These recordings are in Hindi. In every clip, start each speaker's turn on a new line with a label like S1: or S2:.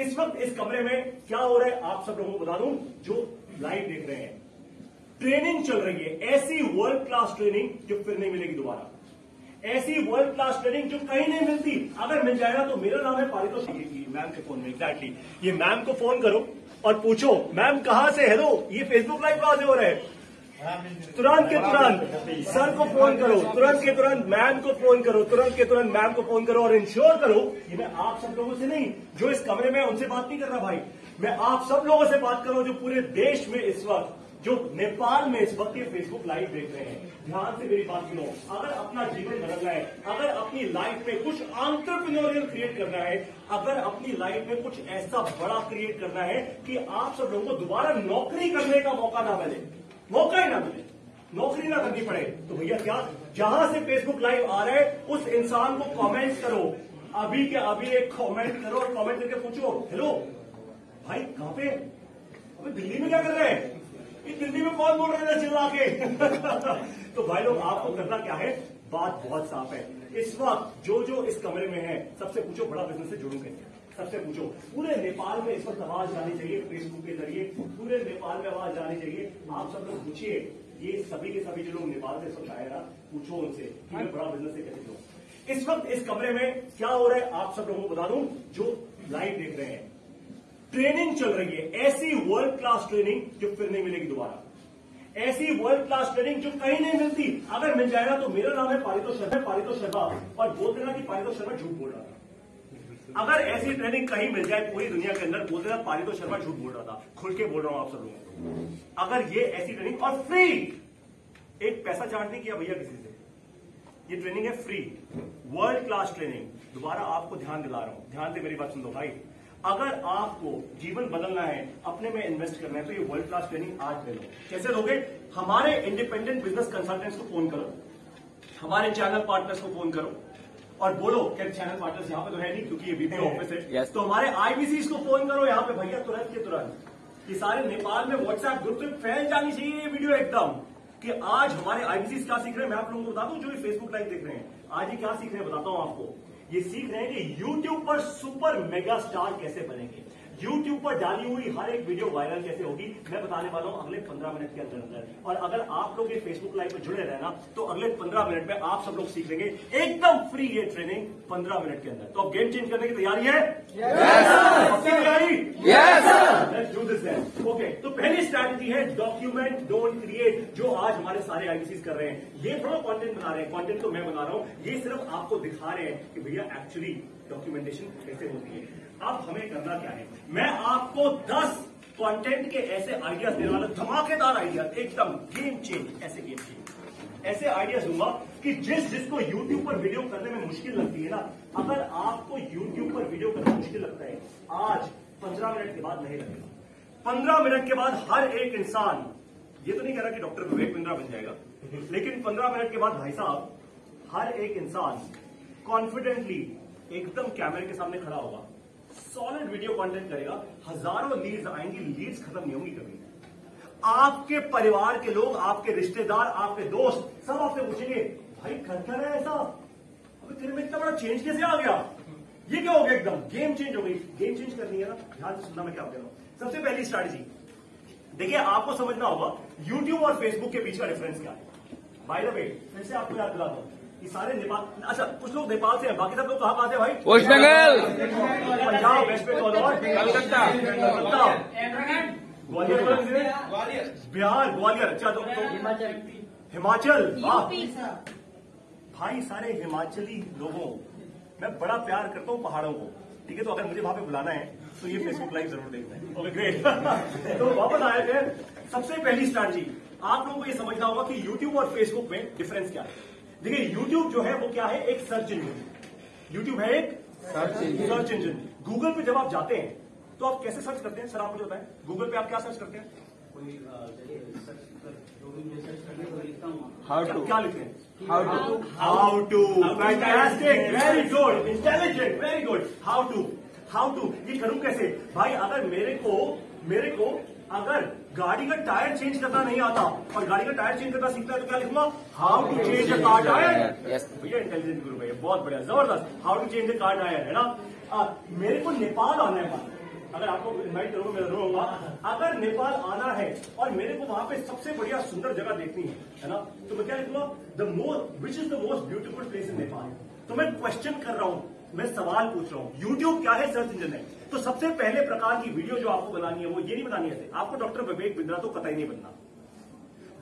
S1: इस वक्त इस कमरे में क्या हो रहा है? आप सब लोगों को बता दूँ, जो लाइव देख रहे हैं। ट्रेनिंग चल रही है। ऐसी वर्ल्ड क्लास ट्रेनिंग जो फिर नहीं मिलेगी दोबारा। ऐसी वर्ल्ड क्लास ट्रेनिंग जो कहीं नहीं मिलती। अगर मिल जाएगा तो मेरा नाम है पारितो मैम के फ़ोन में एग्जैक्टली ये मैम को फ़ोन करो और पूछो मैम कहाँ से? हेलो ये फेसबुक लाइव कहाँ से हो रहा है? तुरंत के तुरंत, सर को फ़ोन करो, तुरंत के तुरंत, मैम को फ़ोन करो, तुरंत के तुरंत मैम को फ़ोन करो और इंश्योर करो कि मैं आप सब लोगों से नहीं, जो इस कमरे में उनसे बात नहीं कर रहा भाई, मैं आप सब लोगों से बात कर जो पूरे देश में इस वक्त, जो नेपाल में इस वक्त ये फेसबुक लाइव देख रहे हैं। ध्यान से मेरी बात सुनो, अगर अपना जीवन बदलना है, अगर अपनी लाइफ में कुछ आंट्रप्रनोरियल क्रिएट करना है, अगर अपनी लाइफ में कुछ ऐसा बड़ा क्रिएट करना है कि आप सब लोगों को दोबारा नौकरी करने का मौका ना मिले। मौका ही ना मिले नौकरी ना करनी पड़े। तो भैया क्या, जहाँ से फेसबुक लाइव आ रहा है, उस इंसान को कमेंट करो। अभी के अभी एक कमेंट करो और कमेंट करके पूछो हेलो भाई कहाँ पे? अबे दिल्ली में क्या कर रहे हैं? ये दिल्ली में कौन बोल रहे थे चिल्ला के तो भाई लोग, आपको करना क्या है? बात बहुत साफ़ है। इस वक्त जो जो इस कमरे में है, सबसे पूछो बड़ा बिज़नेस से जुड़ू कैसे सबसे पूछो। पूरे नेपाल में इस वक्त आवाज़ जानी चाहिए फेसबुक के ज़रिए। पूरे नेपाल में आवाज़ जानी चाहिए। आप सब लोग पूछिए। ये सभी के सभी जो लोग नेपाल से सब आए ना, पूछो उनसे कि मैं बड़ा बिज़नेस से कैसे जुड़ू इस वक्त इस कमरे में क्या हो रहा है, आप सब लोगों को बता दूँ, जो लाइव देख रहे हैं। ट्रेनिंग चल रही है। ऐसी वर्ल्ड क्लास ट्रेनिंग जो फिर नहीं मिलेगी दोबारा। ऐसी वर्ल्ड क्लास ट्रेनिंग जो कहीं नहीं मिलती। अगर मिल जाएगा तो मेरा नाम है पारितो शर्मा पारितो शर्मा और बोल देना कि पारितो शर्मा झूठ बोल रहा था। अगर ऐसी ट्रेनिंग कहीं मिल जाए पूरी दुनिया के अंदर बोल देना पारितो शर्मा झूठ बोल रहा था, खुल के बोल रहा हूँ आप सब लोगों को। अगर ये ऐसी ट्रेनिंग और फ्री एक पैसा चार्ज नहीं किया भैया किसी से। ये ट्रेनिंग है फ्री वर्ल्ड क्लास ट्रेनिंग दोबारा आपको ध्यान दिला रहा हूँ। ध्यान से मेरी बात सुन दो भाई। अगर आपको जीवन बदलना है, अपने में इन्वेस्ट करना है तो ये वर्ल्ड क्लास ट्रेनिंग आज ले लो। कैसे लोगे? हमारे इंडिपेंडेंट बिज़नेस कंसल्टेंट्स को फ़ोन करो। हमारे चैनल पार्टनर्स को फ़ोन करो। और बोलो कि चैनल पार्टनर्स यहाँ पे तो है नहीं क्योंकि ये बीपीओ ऑफ़िस है।
S2: Yes.
S1: तो हमारे आईबीसी को फ़ोन करो यहाँ पे भैया तुरंत के तुरंत। कि सारे नेपाल में व्हाट्सएप ग्रुप में फैल जानी चाहिए ये वीडियो एकदम। कि आज हमारे आईबीसी क्या सीख रहे हैं मैं आप लोगों को बता दू जो भी फेसबुक लाइव देख रहे हैं। आज ये क्या सीख रहे हैं बताता हूँ आपको। ये सीख रहे हैं कि यूट्यूब पर सुपर मेगा स्टार कैसे बनेंगे। यूट्यूब पर डाली हुई हर एक वीडियो वायरल कैसे होगी मैं बताने वाला हूँ अगले पंद्रह मिनट के अंदर अंदर। और अगर आप लोग ये फेसबुक लाइव में जुड़े रहना तो अगले पंद्रह मिनट में आप सब लोग सीख लेंगे एकदम फ्री ये ट्रेनिंग पंद्रह मिनट के अंदर। तो गेम चेंज करने की तैयारी है? तैयारी? ओके तो पहली स्ट्रैटेजी है डॉक्यूमेंट डोंट क्रिएट जो आज हमारे सारे आईबीसी कर रहे हैं। ये थोड़ा कंटेंट बना रहे हैं। कंटेंट तो मैं बना रहा हूँ। ये सिर्फ़ आपको दिखा रहे हैं कि भैया एक्चुअली डॉक्यूमेंटेशन कैसे होती है? अब हमें करना क्या है? मैं आपको 10 कंटेंट के ऐसे आइडियाज़ देने वाला, धमाकेदार आइडियाज़ एकदम गेम चेंज ऐसे गेम चेंज ऐसे आइडियाज़ दूँगा कि जिस जिसको YouTube पर वीडियो करने में मुश्किल लगती है ना, अगर आपको YouTube पर वीडियो करना मुश्किल लगता है, आज 15 मिनट के बाद नहीं लगेगा. 15 मिनट के बाद हर एक इंसान, ये तो नहीं कह रहा कि डॉक्टर विवेक बिंद्रा बन जाएगा, लेकिन 15 मिनट के बाद भाई साहब, हर एक इंसान कॉन्फिडेंटली एकदम कैमरे के सामने खड़ा होगा। सॉलिड वीडियो कंटेंट करेगा। हज़ारों लीड्स आएँगी लीड्स खत्म नहीं होंगी कभी। आपके परिवार के लोग, आपके रिश्तेदार, आपके दोस्त सब आपसे पूछेंगे, भाई करता रहा है ऐसा? अबे तेरे में इतना बड़ा चेंज कैसे आ गया? ये क्या हो गया एकदम? गेम चेंज हो गई। गेम चेंज करनी है ना? ध्यान से सुनना मैं क्या कह रहा हूँ। सबसे पहली स्ट्रैटेजी देखिए, आपको समझना होगा यूट्यूब और फेसबुक के बीच का डिफरेंस क्या है? बाय द वे फिर से आपको याद दिलाता हूँ। ये सारे नेपाल अच्छा कुछ लोग नेपाल से हैं बाकी सब लोग कहाँ से हैं भाई?
S2: वेस्ट बंगाल।
S1: पंजाब वेस्ट बंगाल और
S2: कलकत्ता।
S1: कलकत्ता। ग्वालियर? बिहार ग्वालियर। अच्छा तो, तो हिमाचल। भाई सारे हिमाचली लोगों मैं बड़ा प्यार करता हूँ पहाड़ों को। ठीक है तो अगर मुझे वहाँ पे बुलाना है तो ये फेसबुक लाइव ज़रूर देखना है। ओके ग्रेट तो वापस आए थे सबसे पहली स्टार्ट जी आप लोगों को ये समझना होगा कि यूट्यूब और फेसबुक में डिफरेंस क्या है। देखिए यूट्यूब जो है वो क्या है? एक सर्च इंजन यूट्यूब है एक सर्च इंजन गूगल पे जब आप जाते हैं तो आप कैसे सर्च करते हैं? सर आप मुझे बताएँ गूगल पे आप क्या सर्च करते हैं?
S2: हाउ टू
S1: क्या लिखते हैं?
S2: How to
S1: how to fantastic very good intelligent very good how to how to ये करूँ कैसे? भाई अगर मेरे को मेरे को अगर गाड़ी का टायर चेंज करना नहीं आता। और गाड़ी का टायर चेंज करना सीखना है तो क्या लिखूँगा? How to change a car tyre भैया इंटेलिजेंट गुरु भैया बहुत बढ़िया ज़बरदस्त। How to change a car tyre है ना? आ, मेरे को नेपाल आना है अगर आपको इन्वाइट करूँगा मैं ज़रूर होगा अगर नेपाल आना है और मेरे को वहाँ पे सबसे बढ़िया सुंदर जगह देखनी है है ना? तो मैं क्या लिखूँगा? The most which is the most beautiful place in Nepal तो मैं क्वेश्चन कर रहा हूँ मैं सवाल पूछ रहा हूँ। यूट्यूब क्या है सर्च इंजन है? तो सबसे पहले प्रकार की वीडियो जो आपको बनानी है, वो ये नहीं बनानी है आपको डॉक्टर विवेक बिंद्रा तो कतई नहीं बनना।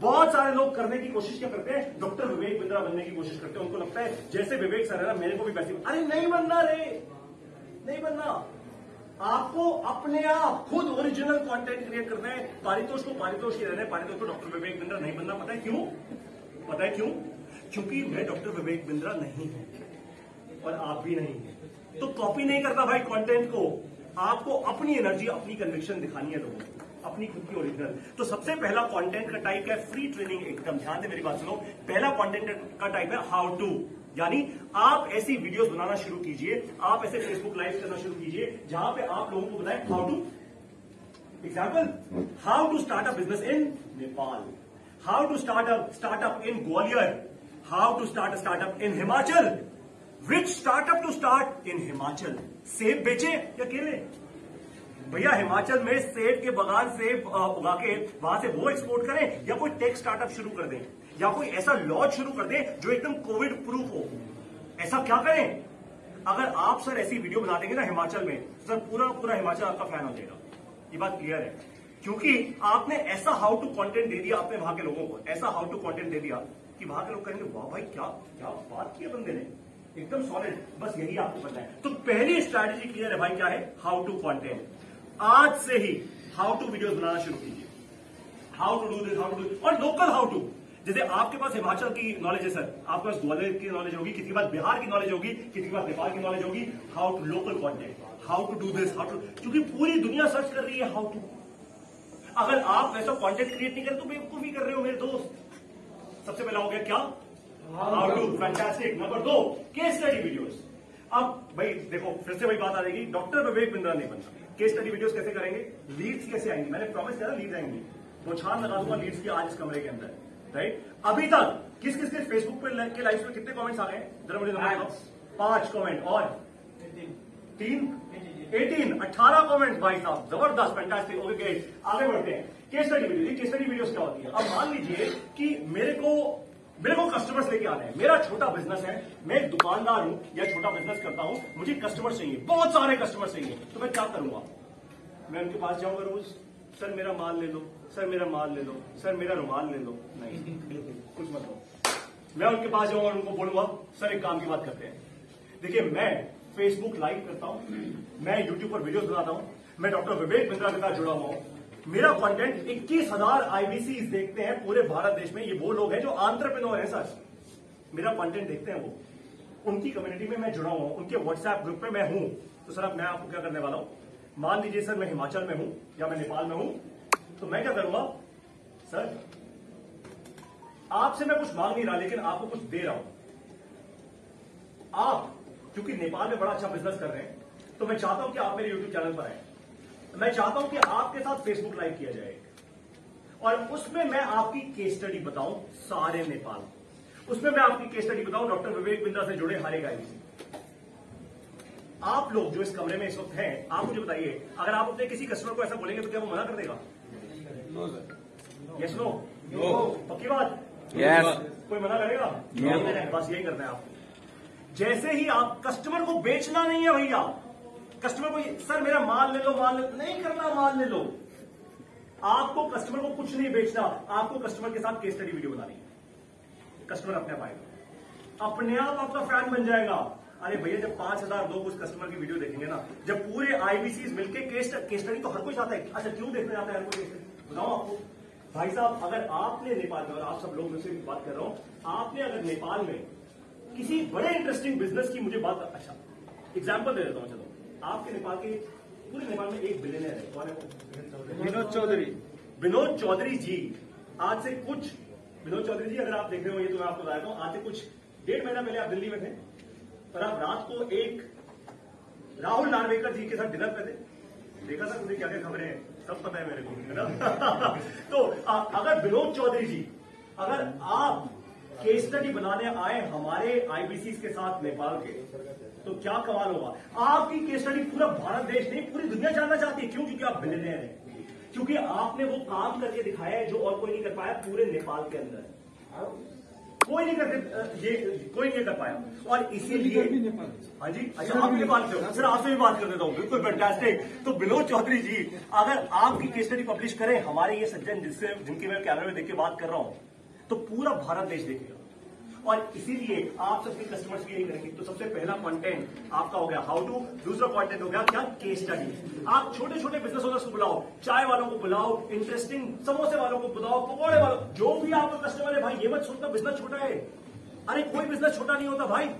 S1: बहुत सारे लोग करने की कोशिश क्या करते हैं? डॉक्टर विवेक बिंद्रा बनने की कोशिश करते हैं। उनको लगता है, जैसे विवेक सर है ना, मेरे को भी वैसे अरे नहीं बनना रे। नहीं बनना। आपको अपने आप खुद ओरिजिनल कंटेंट क्रिएट करना है। पारितोष को पारितोष ही रहना है। पारितोष को डॉक्टर विवेक बिंद्रा नहीं बनना। पता है क्यों? पता है क्यों? क्योंकि मैं डॉक्टर विवेक बिंद्रा नहीं हूँ। और आप भी नहीं है। तो कॉपी नहीं करता भाई कंटेंट को। आपको अपनी एनर्जी अपनी कन्विक्शन दिखानी है लोगों को, अपनी खुद की ओरिजिनल तो सबसे पहला कंटेंट का टाइप है फ्री ट्रेनिंग एकदम। ध्यान से मेरी बात सुनो। पहला कंटेंट का टाइप है हाउ टू यानी आप ऐसी वीडियोस बनाना शुरू कीजिए, आप ऐसे फेसबुक लाइव करना शुरू कीजिए, जहाँ पे आप लोगों को बताएँ how to example how to start business in Nepal how to start a startup in Gwalior how to start startup in Himachal which startup to start in Himachal सेब बेचे या केले? भैया हिमाचल में सेब के बगान से उगा के वहाँ से वो एक्सपोर्ट करें या कोई टेक स्टार्टअप शुरू कर दें या कोई ऐसा लॉज शुरू कर दें जो एकदम कोविड प्रूफ हो। ऐसा क्या करें? अगर आप सर ऐसी वीडियो बना देंगे ना हिमाचल में सर पूरा पूरा हिमाचल आपका फ़ैन हो जाएगा। ये बात क्लियर है। क्योंकि आपने ऐसा हाउ टू कंटेंट दे दिया आपने वहाँ के लोगों को, ऐसा हाउ टू कंटेंट दे दिया कि वहाँ के लोग कहेंगे, वाह भाई, क्या क्या बात की बंदे ने? एकदम सॉलिड बस यही आपको पता है। तो पहली स्ट्रैटेजी क्लियर है भाई, क्या है? हाउ टू कंटेंट आज से ही हाउ टू वीडियोस बनाना शुरू कीजिए। How to do this how to do और लोकल हाउ टू जैसे आपके पास हिमाचल की नॉलेज है सर आपके पास ग्वालियर की नॉलेज होगी, किसी के पास बिहार की नॉलेज होगी, किसी के पास नेपाल की नॉलेज होगी how to local content how to do this how to क्योंकि पूरी दुनिया सर्च कर रही है हाउ टू अगर आप वैसा कंटेंट क्रिएट नहीं करें तो बेवकूफ़ी कर रहे हो मेरे दोस्त। सबसे पहला हो गया क्या? फैंटास्टिक नंबर दो केस स्टडी वीडियोस अब भाई देखो फिर से वही बात आ जाएगी। डॉक्टर विवेक बिंद्रा नहीं बनता केस स्टडी वीडियोस कैसे करेंगे? लीड्स कैसे आएँगी? मैंने प्रॉमिस किया लीड्स आएँगी। वो छान लगा दूँगा लीड्स की आज इस कमरे के अंदर। राइट अभी तक किस किस के फेसबुक पे के लाइव में कितने कमेंट्स आ गए जरा मुझे पाँच कमेंट और तीन? एटीन अठारह कमेंट भाई साहब। ज़बरदस्त फैंटास्टिक ओके आगे बढ़ते हैं। Case study video case study videos क्या होती है? अब मान लीजिए कि मेरे को मेरे को कस्टमर्स लेके आने हैं। मेरा छोटा बिज़नेस है। मैं एक दुकानदार हूँ या छोटा बिज़नेस करता हूँ। मुझे कस्टमर चाहिए। बहुत सारे कस्टमर चाहिए। तो मैं क्या करूँगा? मैं उनके पास जाऊँगा रोज। सर, मेरा माल ले लो। सर, मेरा माल ले लो। सर, मेरा रुमाल ले लो। नहीं, कुछ मत मैं उनके पास जाऊँगा उनको बोलूँगा, सर, एक काम की बात करते हैं। देखिए, मैं फेसबुक लाइव करता हूँ। मैं यूट्यूब पर वीडियोस बनाता हूँ। मैं डॉक्टर विवेक बिंद्रा के साथ जुड़ा हुआ हूँ। मेरा कंटेंट इक्कीस हज़ार आईबीसी देखते हैं पूरे भारत देश में। ये वो लोग हैं जो आंट्रप्रेन्योर है, सर। मेरा कंटेंट देखते हैं वो। उनकी कम्युनिटी में मैं जुड़ा हुआ हूँ। उनके व्हाट्सएप ग्रुप में मैं हूँ। तो सर, अब मैं आपको क्या करने वाला हूँ? मान लीजिए सर, मैं हिमाचल में हूँ या मैं नेपाल में हूँ तो मैं क्या करूँगा? सर, आपसे मैं कुछ मांग नहीं रहा, लेकिन आपको कुछ दे रहा हूँ। आप, क्योंकि नेपाल में बड़ा अच्छा बिज़नेस कर रहे हैं तो मैं चाहता हूँ कि आप मेरे यूट्यूब चैनल पर आए। मैं चाहता हूँ कि आपके साथ फेसबुक लाइव किया जाए। और उसमें मैं आपकी केस स्टडी बताऊँ सारे नेपाल उसमें मैं आपकी केस स्टडी बताऊँ डॉक्टर विवेक बिंद्रा से जुड़े हरे गाय से। आप लोग जो इस कमरे में इस वक्त हैं आप मुझे बताइए अगर आप अपने किसी कस्टमर को ऐसा बोलेंगे तो क्या वो मना कर देगा? यस नो पक्की बात?
S3: यस
S1: कोई मना करेगा? बस यही करना है आपको। जैसे ही आप कस्टमर को बेचना नहीं है भैया कस्टमर को सर, मेरा माल ले लो, माल ले नहीं करना, माल ले लो। आपको कस्टमर को कुछ नहीं बेचना। आपको कस्टमर के साथ केस स्टडी वीडियो बनानी है। कस्टमर अपने आप आएगा। अपने आप आपका फ़ैन बन जाएगा। अरे भैया, जब पाँच हज़ार लोग उस कस्टमर की वीडियो देखेंगे ना, जब पूरे आईबीसी मिलकर केस स्टडी तो हर कोई चाहता है अच्छा क्यों देखने जाता है हर कोई बताओ आपको। भाई साहब, अगर आपने नेपाल में, और आप सब लोग मुझसे बात कर रहा हूँ, आपने अगर नेपाल में किसी बड़े इंटरेस्टिंग बिज़नेस की मुझे बात अच्छा एग्ज़ाम्पल दे देता हूँ आपके नेपाल के पूरे नेपाल में एक बिलियनर है। कौन है
S3: विनोद चौधरी।
S1: विनोद चौधरी जी। आज से कुछ विनोद चौधरी जी अगर आप देख रहे हो ये तो मैं आपको बताता हूँ आज से कुछ डेढ़ महीना पहले आप दिल्ली में थे और आप रात को एक राहुल नार्वेकर जी के साथ डिनर पे थे। देखा था मुझे क्या क्या खबरें? हैं सब पता है मेरे को है ना? तो आ, अगर विनोद चौधरी जी अगर आप केस स्टडी बनाने आए हमारे आईबीसी के साथ नेपाल के तो क्या कमाल होगा? आपकी केस स्टडी पूरा भारत देश नहीं पूरी दुनिया जान जानना चाहती है। क्यों? क्योंकि आप बिलियनियर हैं। क्योंकि आपने वो काम करके दिखाया है जो और कोई नहीं कर पाया पूरे नेपाल के अंदर। कोई नहीं कर ये कोई नहीं कर पाया। और इसीलिए हाँ जी अच्छा आप भी नेपाल से हो फिर आपसे भी बात कर देता हूँ। बिल्कुल फैंटास्टिक तो विनोद चौधरी जी अगर आपकी केस स्टडी पब्लिश करें हमारे ये सज्जन जिससे जिनकी मैं कैमरे में देख के बात कर रहा हूँ तो पूरा भारत देश देखेगा। और इसीलिए आप सबके कस्टमर्स भी यही करेंगे। तो सबसे पहला कंटेंट आपका हो गया हाउ टू दूसरा कंटेंट हो गया क्या? केस स्टडी आप छोटे छोटे बिज़नेस ओनर्स को बुलाओ, चाय वालों को बुलाओ इंटरेस्टिंग समोसे वालों को बुलाओ, पकौड़े वालों, जो भी आपका कस्टमर है, भाई, ये मत सोचना बिज़नेस छोटा है। अरे, कोई बिज़नेस छोटा नहीं होता, भाई।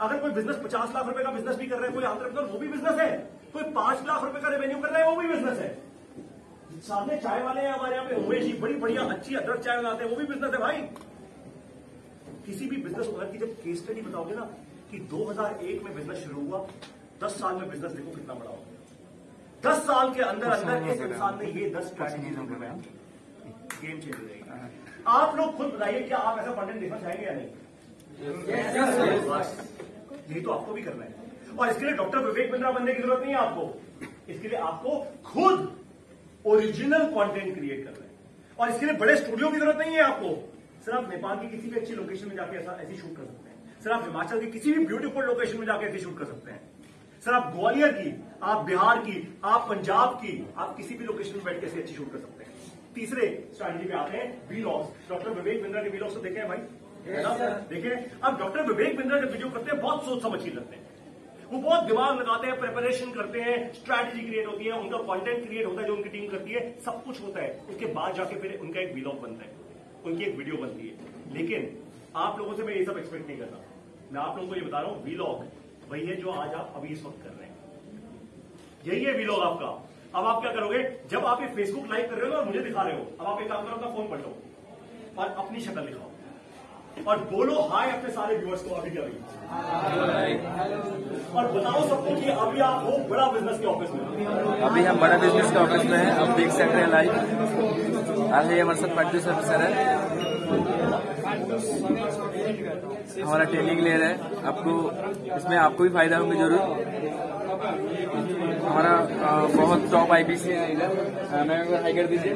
S1: अगर कोई बिज़नेस पचास लाख रुपए का बिज़नेस भी कर रहे हैं, कोई आंध्र वो भी बिज़नेस है। कोई पाँच लाख रुपए का रेवेन्यू कर रहा है, वो भी बिज़नेस है। सामने चाय वाले हैं हमारे यहाँ पे, उमेश जी, बड़ी बढ़िया, अच्छी अदरक चाय बनाते हैं, वो भी बिज़नेस है, भाई। किसी भी बिज़नेस ओनर की जब केस स्टडी बताओगे ना कि 2001 में बिज़नेस शुरू हुआ 10 साल में बिज़नेस देखो कितना बड़ा हो गया। 10 साल के अंदर अंदर इस इंसान ने ये 10 स्ट्रैटेजीज इम्प्लीमेंट की गेम चेंज रहेगी आप लोग खुद बताइए क्या आप ऐसा कंटेंट देखना चाहेंगे या नहीं? बस यही तो आपको भी करना है। और इसके लिए डॉक्टर विवेक बिंद्रा बनने की ज़रूरत नहीं है आपको। इसके लिए आपको खुद ओरिजिनल कंटेंट क्रिएट करना है। और इसके लिए बड़े स्टूडियो की ज़रूरत नहीं है आपको। सर आप नेपाल की किसी भी अच्छी लोकेशन में जाके ऐसा ऐसी शूट कर सकते हैं। सर आप हिमाचल की किसी भी ब्यूटीफुल लोकेशन में जाके ऐसी शूट कर सकते हैं। सर आप ग्वालियर की आप बिहार की आप पंजाब की आप किसी भी लोकेशन में बैठ के ऐसी अच्छी शूट कर सकते हैं। तीसरे स्ट्रैटेजी पे आते हैं वीलॉग्स डॉक्टर विवेक बिंद्रा के वीलॉग्स तो देखे हैं भाई? देखे अब डॉक्टर विवेक बिंद्रा जब वीडियो करते हैं बहुत सोच समझ के करते हैं। वो बहुत दिमाग लगाते हैं प्रिपरेशन करते हैं स्ट्रैटेजी क्रिएट होती है उनका कंटेंट क्रिएट होता है जो उनकी टीम करती है सब कुछ होता है। उसके बाद जाके फिर उनका एक वीलॉग बनता है। उनकी एक वीडियो बनती है। लेकिन आप लोगों से मैं ये सब एक्सपेक्ट नहीं करता। मैं आप लोगों को ये बता रहा हूँ वीलॉग वही है जो आज आप अभी इस वक्त कर रहे हैं। यही है वीलॉग आपका। अब आप क्या करोगे? जब आप ये फेसबुक लाइव कर रहे हो और मुझे दिखा रहे हो, अब आप एक काम करो, अपना फ़ोन पलटो और अपनी शक्ल दिखाओ। और बोलो हाय अपने सारे व्यूअर्स को अभी अभी। और बताओ सबको कि अभी आप हो बड़ा बिज़नेस के ऑफ़िस में।
S3: अभी हम बड़ा बिज़नेस के ऑफ़िस में हैं, अब देख सकते हैं लाइव आगे हमारे साथ प्रोड्यूसर ऑफिसर है। हमारा ट्रेनिंग ले रहा है। आपको, इसमें आपको भी फ़ायदा होगा ज़रूर। हमारा बहुत टॉप आईपीसी है इधर। मैं हाई कर दीजिए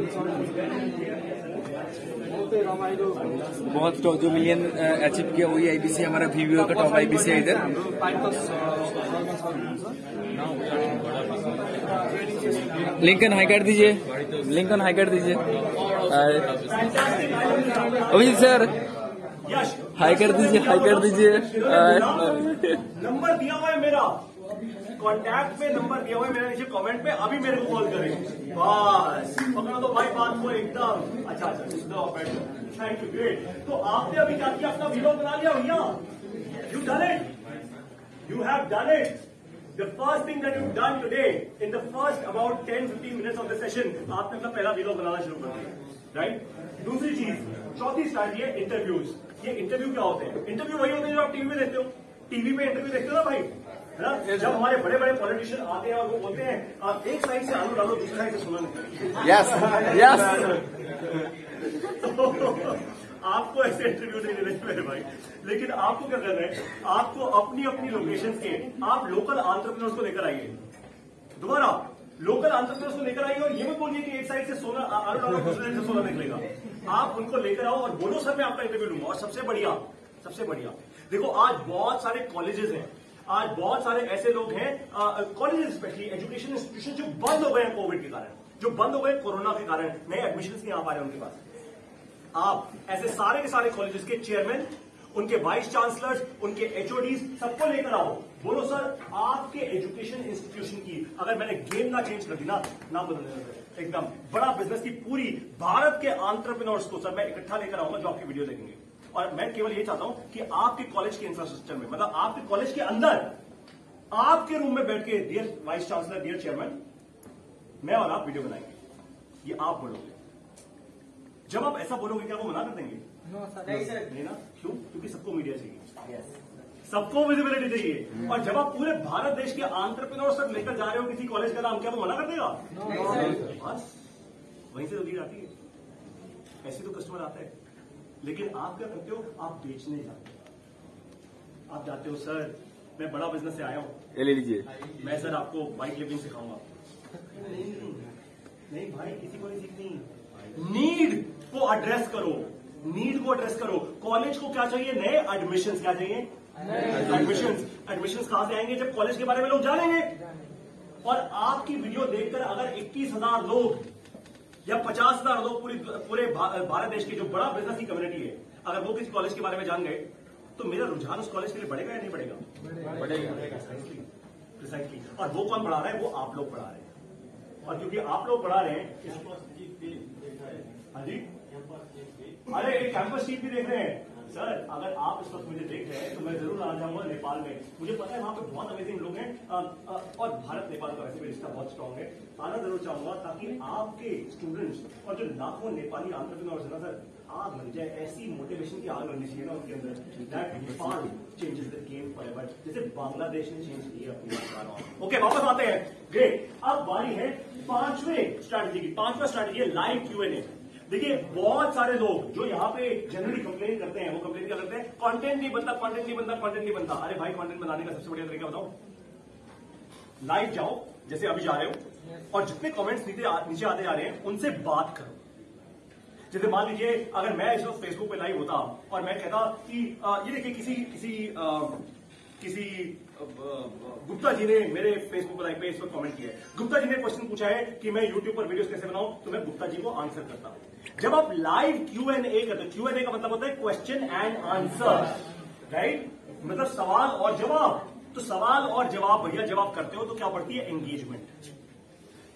S3: बहुत टॉप जो मिलियन अचीव किया वही आईपीसी हमारा वीवीओ का टॉप आईपीसी है इधर। लिंकन हाई कर दीजिए। लिंकन हाई कर दीजिए। अभिजीत सर, हाई कर दीजिए, हाई कर दीजिए।
S1: नंबर दिया हुआ है मेरा। कॉन्टैक्ट पे नंबर दिया हुआ है मेरा नीचे कमेंट पे अभी मेरे को कॉल करें। बस। पकड़ा तो भाई बात को एकदम। अच्छा अच्छा थैंक यू ग्रेट तो आपने अभी क्या किया? अपना वीडियो बना लिया भैया? You done it you have done it The first thing that you've done today, in the first about 10-15 minutes of the session, आपने अपना पहला वीडियो बनाना शुरू कर दिया राइट दूसरी चीज़ चौथी स्ट्रैटेजी है इंटरव्यूज़ ये इंटरव्यू क्या होते हैं? इंटरव्यू वही होते हैं जो आप टीवी में देखते हो। टीवी में इंटरव्यू देखते हो ना भाई? है ना? जब हमारे बड़े बड़े पॉलिटिशियन आते हैं और वो बोलते हैं आप एक साइड से आलू डालो दूसरी साइड से सुना नहीं।
S3: यस यस
S1: आपको ऐसे इंटरव्यू नहीं देने मेरे भाई। लेकिन आपको क्या करना है? आपको अपनी अपनी लोकेशन के आप लोकल आंट्रप्रनर्स को लेकर आइए। दोबारा लोकल आंट्रप्रनर्स को लेकर आइए और ये मत बोलिए कि एक साइड से सोना साइड से सोना निकलेगा। आप उनको लेकर आओ और बोलो, सर, मैं आपका इंटरव्यू लूँगा। और सबसे बढ़िया सबसे बढ़िया। देखो, आज बहुत सारे कॉलेजेस हैं। आज बहुत सारे ऐसे लोग हैं कॉलेज स्पेशली एजुकेशन इंस्टीट्यूशन जो बंद हो गए हैं कोविड के कारण। जो बंद हो गए कोरोना के कारण। नए एडमिशन नहीं आ पा रहे उनके पास। आप, ऐसे सारे के सारे कॉलेजेस के चेयरमैन उनके वाइस चांसलर्स उनके एचओडी सबको लेकर आओ। बोलो, सर, आपके एजुकेशन इंस्टीट्यूशन की अगर मैंने गेम ना चेंज कर दी ना ना बदलने दें। एकदम, बड़ा बिज़नेस की पूरी भारत के आंट्रप्रनोर्स को, सर, मैं इकट्ठा लेकर आऊँगा जो आपकी वीडियो देखेंगे। और मैं केवल ये चाहता हूँ कि आपके कॉलेज के इंफ्रास्ट्रक्चर में मतलब आपके कॉलेज के अंदर, आपके रूम में बैठ के dear vice chancellor dear chairman मैं और आप वीडियो बनाएँगे। ये आप बोलोगे। जब आप ऐसा बोलोगे क्या वो मना कर देंगे? नहीं ना। क्यों? क्योंकि सबको मीडिया चाहिए। सबको विजिबिलिटी चाहिए। और जब आप पूरे भारत देश के आंट्रप्रनोर तक लेकर जा रहे हो किसी कॉलेज का नाम क्या वो मना कर देगा? बस। वहीं से तो लीड आती है। ऐसे तो कस्टमर आता है। लेकिन आप क्या करते हो? आप बेचने जाते हो। आप जाते हो सर मैं बड़ा बिज़नेस से आया हूँ।
S3: ले लीजिए।
S1: मैं सर आपको बाइक लिफ्टिंग सिखाऊँगा। नीड नहीं सीखनी। नीड को एड्रेस करो। नीड को एड्रेस करो। कॉलेज को क्या चाहिए? नए एडमिशन क्या चाहिए? एडमिशन एडमिशन कहाँ से आएँगे? जब कॉलेज के बारे में लोग जानेंगे। और आपकी वीडियो देखकर अगर इक्कीस हज़ार लोग या पचास हज़ार लोग पूरी पूरे भारत देश की जो बड़ा बिज़नेस की कम्युनिटी है अगर वो किसी कॉलेज के बारे में जान गए तो मेरा रुझान उस कॉलेज के लिए बढ़ेगा या नहीं बढ़ेगा?
S3: बढ़ेगा।
S1: प्रिसाइसली और वो कौन पढ़ा रहा है? वो आप लोग पढ़ा रहे हैं। और क्योंकि आप लोग पढ़ा रहे हैं। हाँ जी? अरे कैंपस टीम भी देख रहे हैं। सर अगर आप इस वक्त मुझे देख रहे हैं तो मैं ज़रूर आ जाऊँगा नेपाल में। मुझे पता है वहाँ पे बहुत अमेजिंग लोग हैं। और भारत, नेपाल का वैसे भी रिश्ता बहुत स्ट्रांग है। आना ज़रूर चाहूँगा ताकि आपके स्टूडेंट्स और जो लाखों नेपाली आंट्रप्रनोर्स है ना सर आग लग जाए। ऐसी मोटिवेशन की आग लगनी चाहिए ना उनके अंदर। That Nepal changes the game forever जैसे बांग्लादेश ने चेंज किया अपनी ओके वापस आते हैं। ग्रेट अब बारी है पाँचवें स्ट्रैटेजी की। पांचवा स्ट्रैटेजी है लाइव क्यूएनए देखिए बहुत सारे लोग जो यहाँ पे जनरली कंप्लेन करते हैं वो कंप्लेन क्या करते हैं? कंटेंट नहीं बनता कंटेंट नहीं बनता कंटेंट नहीं बनता। अरे भाई कंटेंट बनाने का सबसे बढ़िया तरीका बताओ। लाइव जाओ जैसे अभी जा रहे हो और जितने कमेंट्स नीचे आ- आते जा रहे हैं उनसे बात करो। जैसे मान लीजिए अगर मैं इस वक्त फेसबुक पे लाइव होता और मैं कहता कि ये देखिए किसी किसी अ, किसी गुप्ता जी ने मेरे फेसबुक लाइव पे इस पर कमेंट किया है। गुप्ता जी ने क्वेश्चन पूछा है कि मैं यूट्यूब पर वीडियोस कैसे बनाऊँ? तो मैं गुप्ता जी को आंसर करता हूँ। जब आप लाइव क्यू एन ए करते क्यू एन ए का मतलब होता है क्वेश्चन एंड आंसर राइट मतलब सवाल और जवाब। तो सवाल और जवाब, भैया जब आप करते हो तो क्या पड़ती है? एंगेजमेंट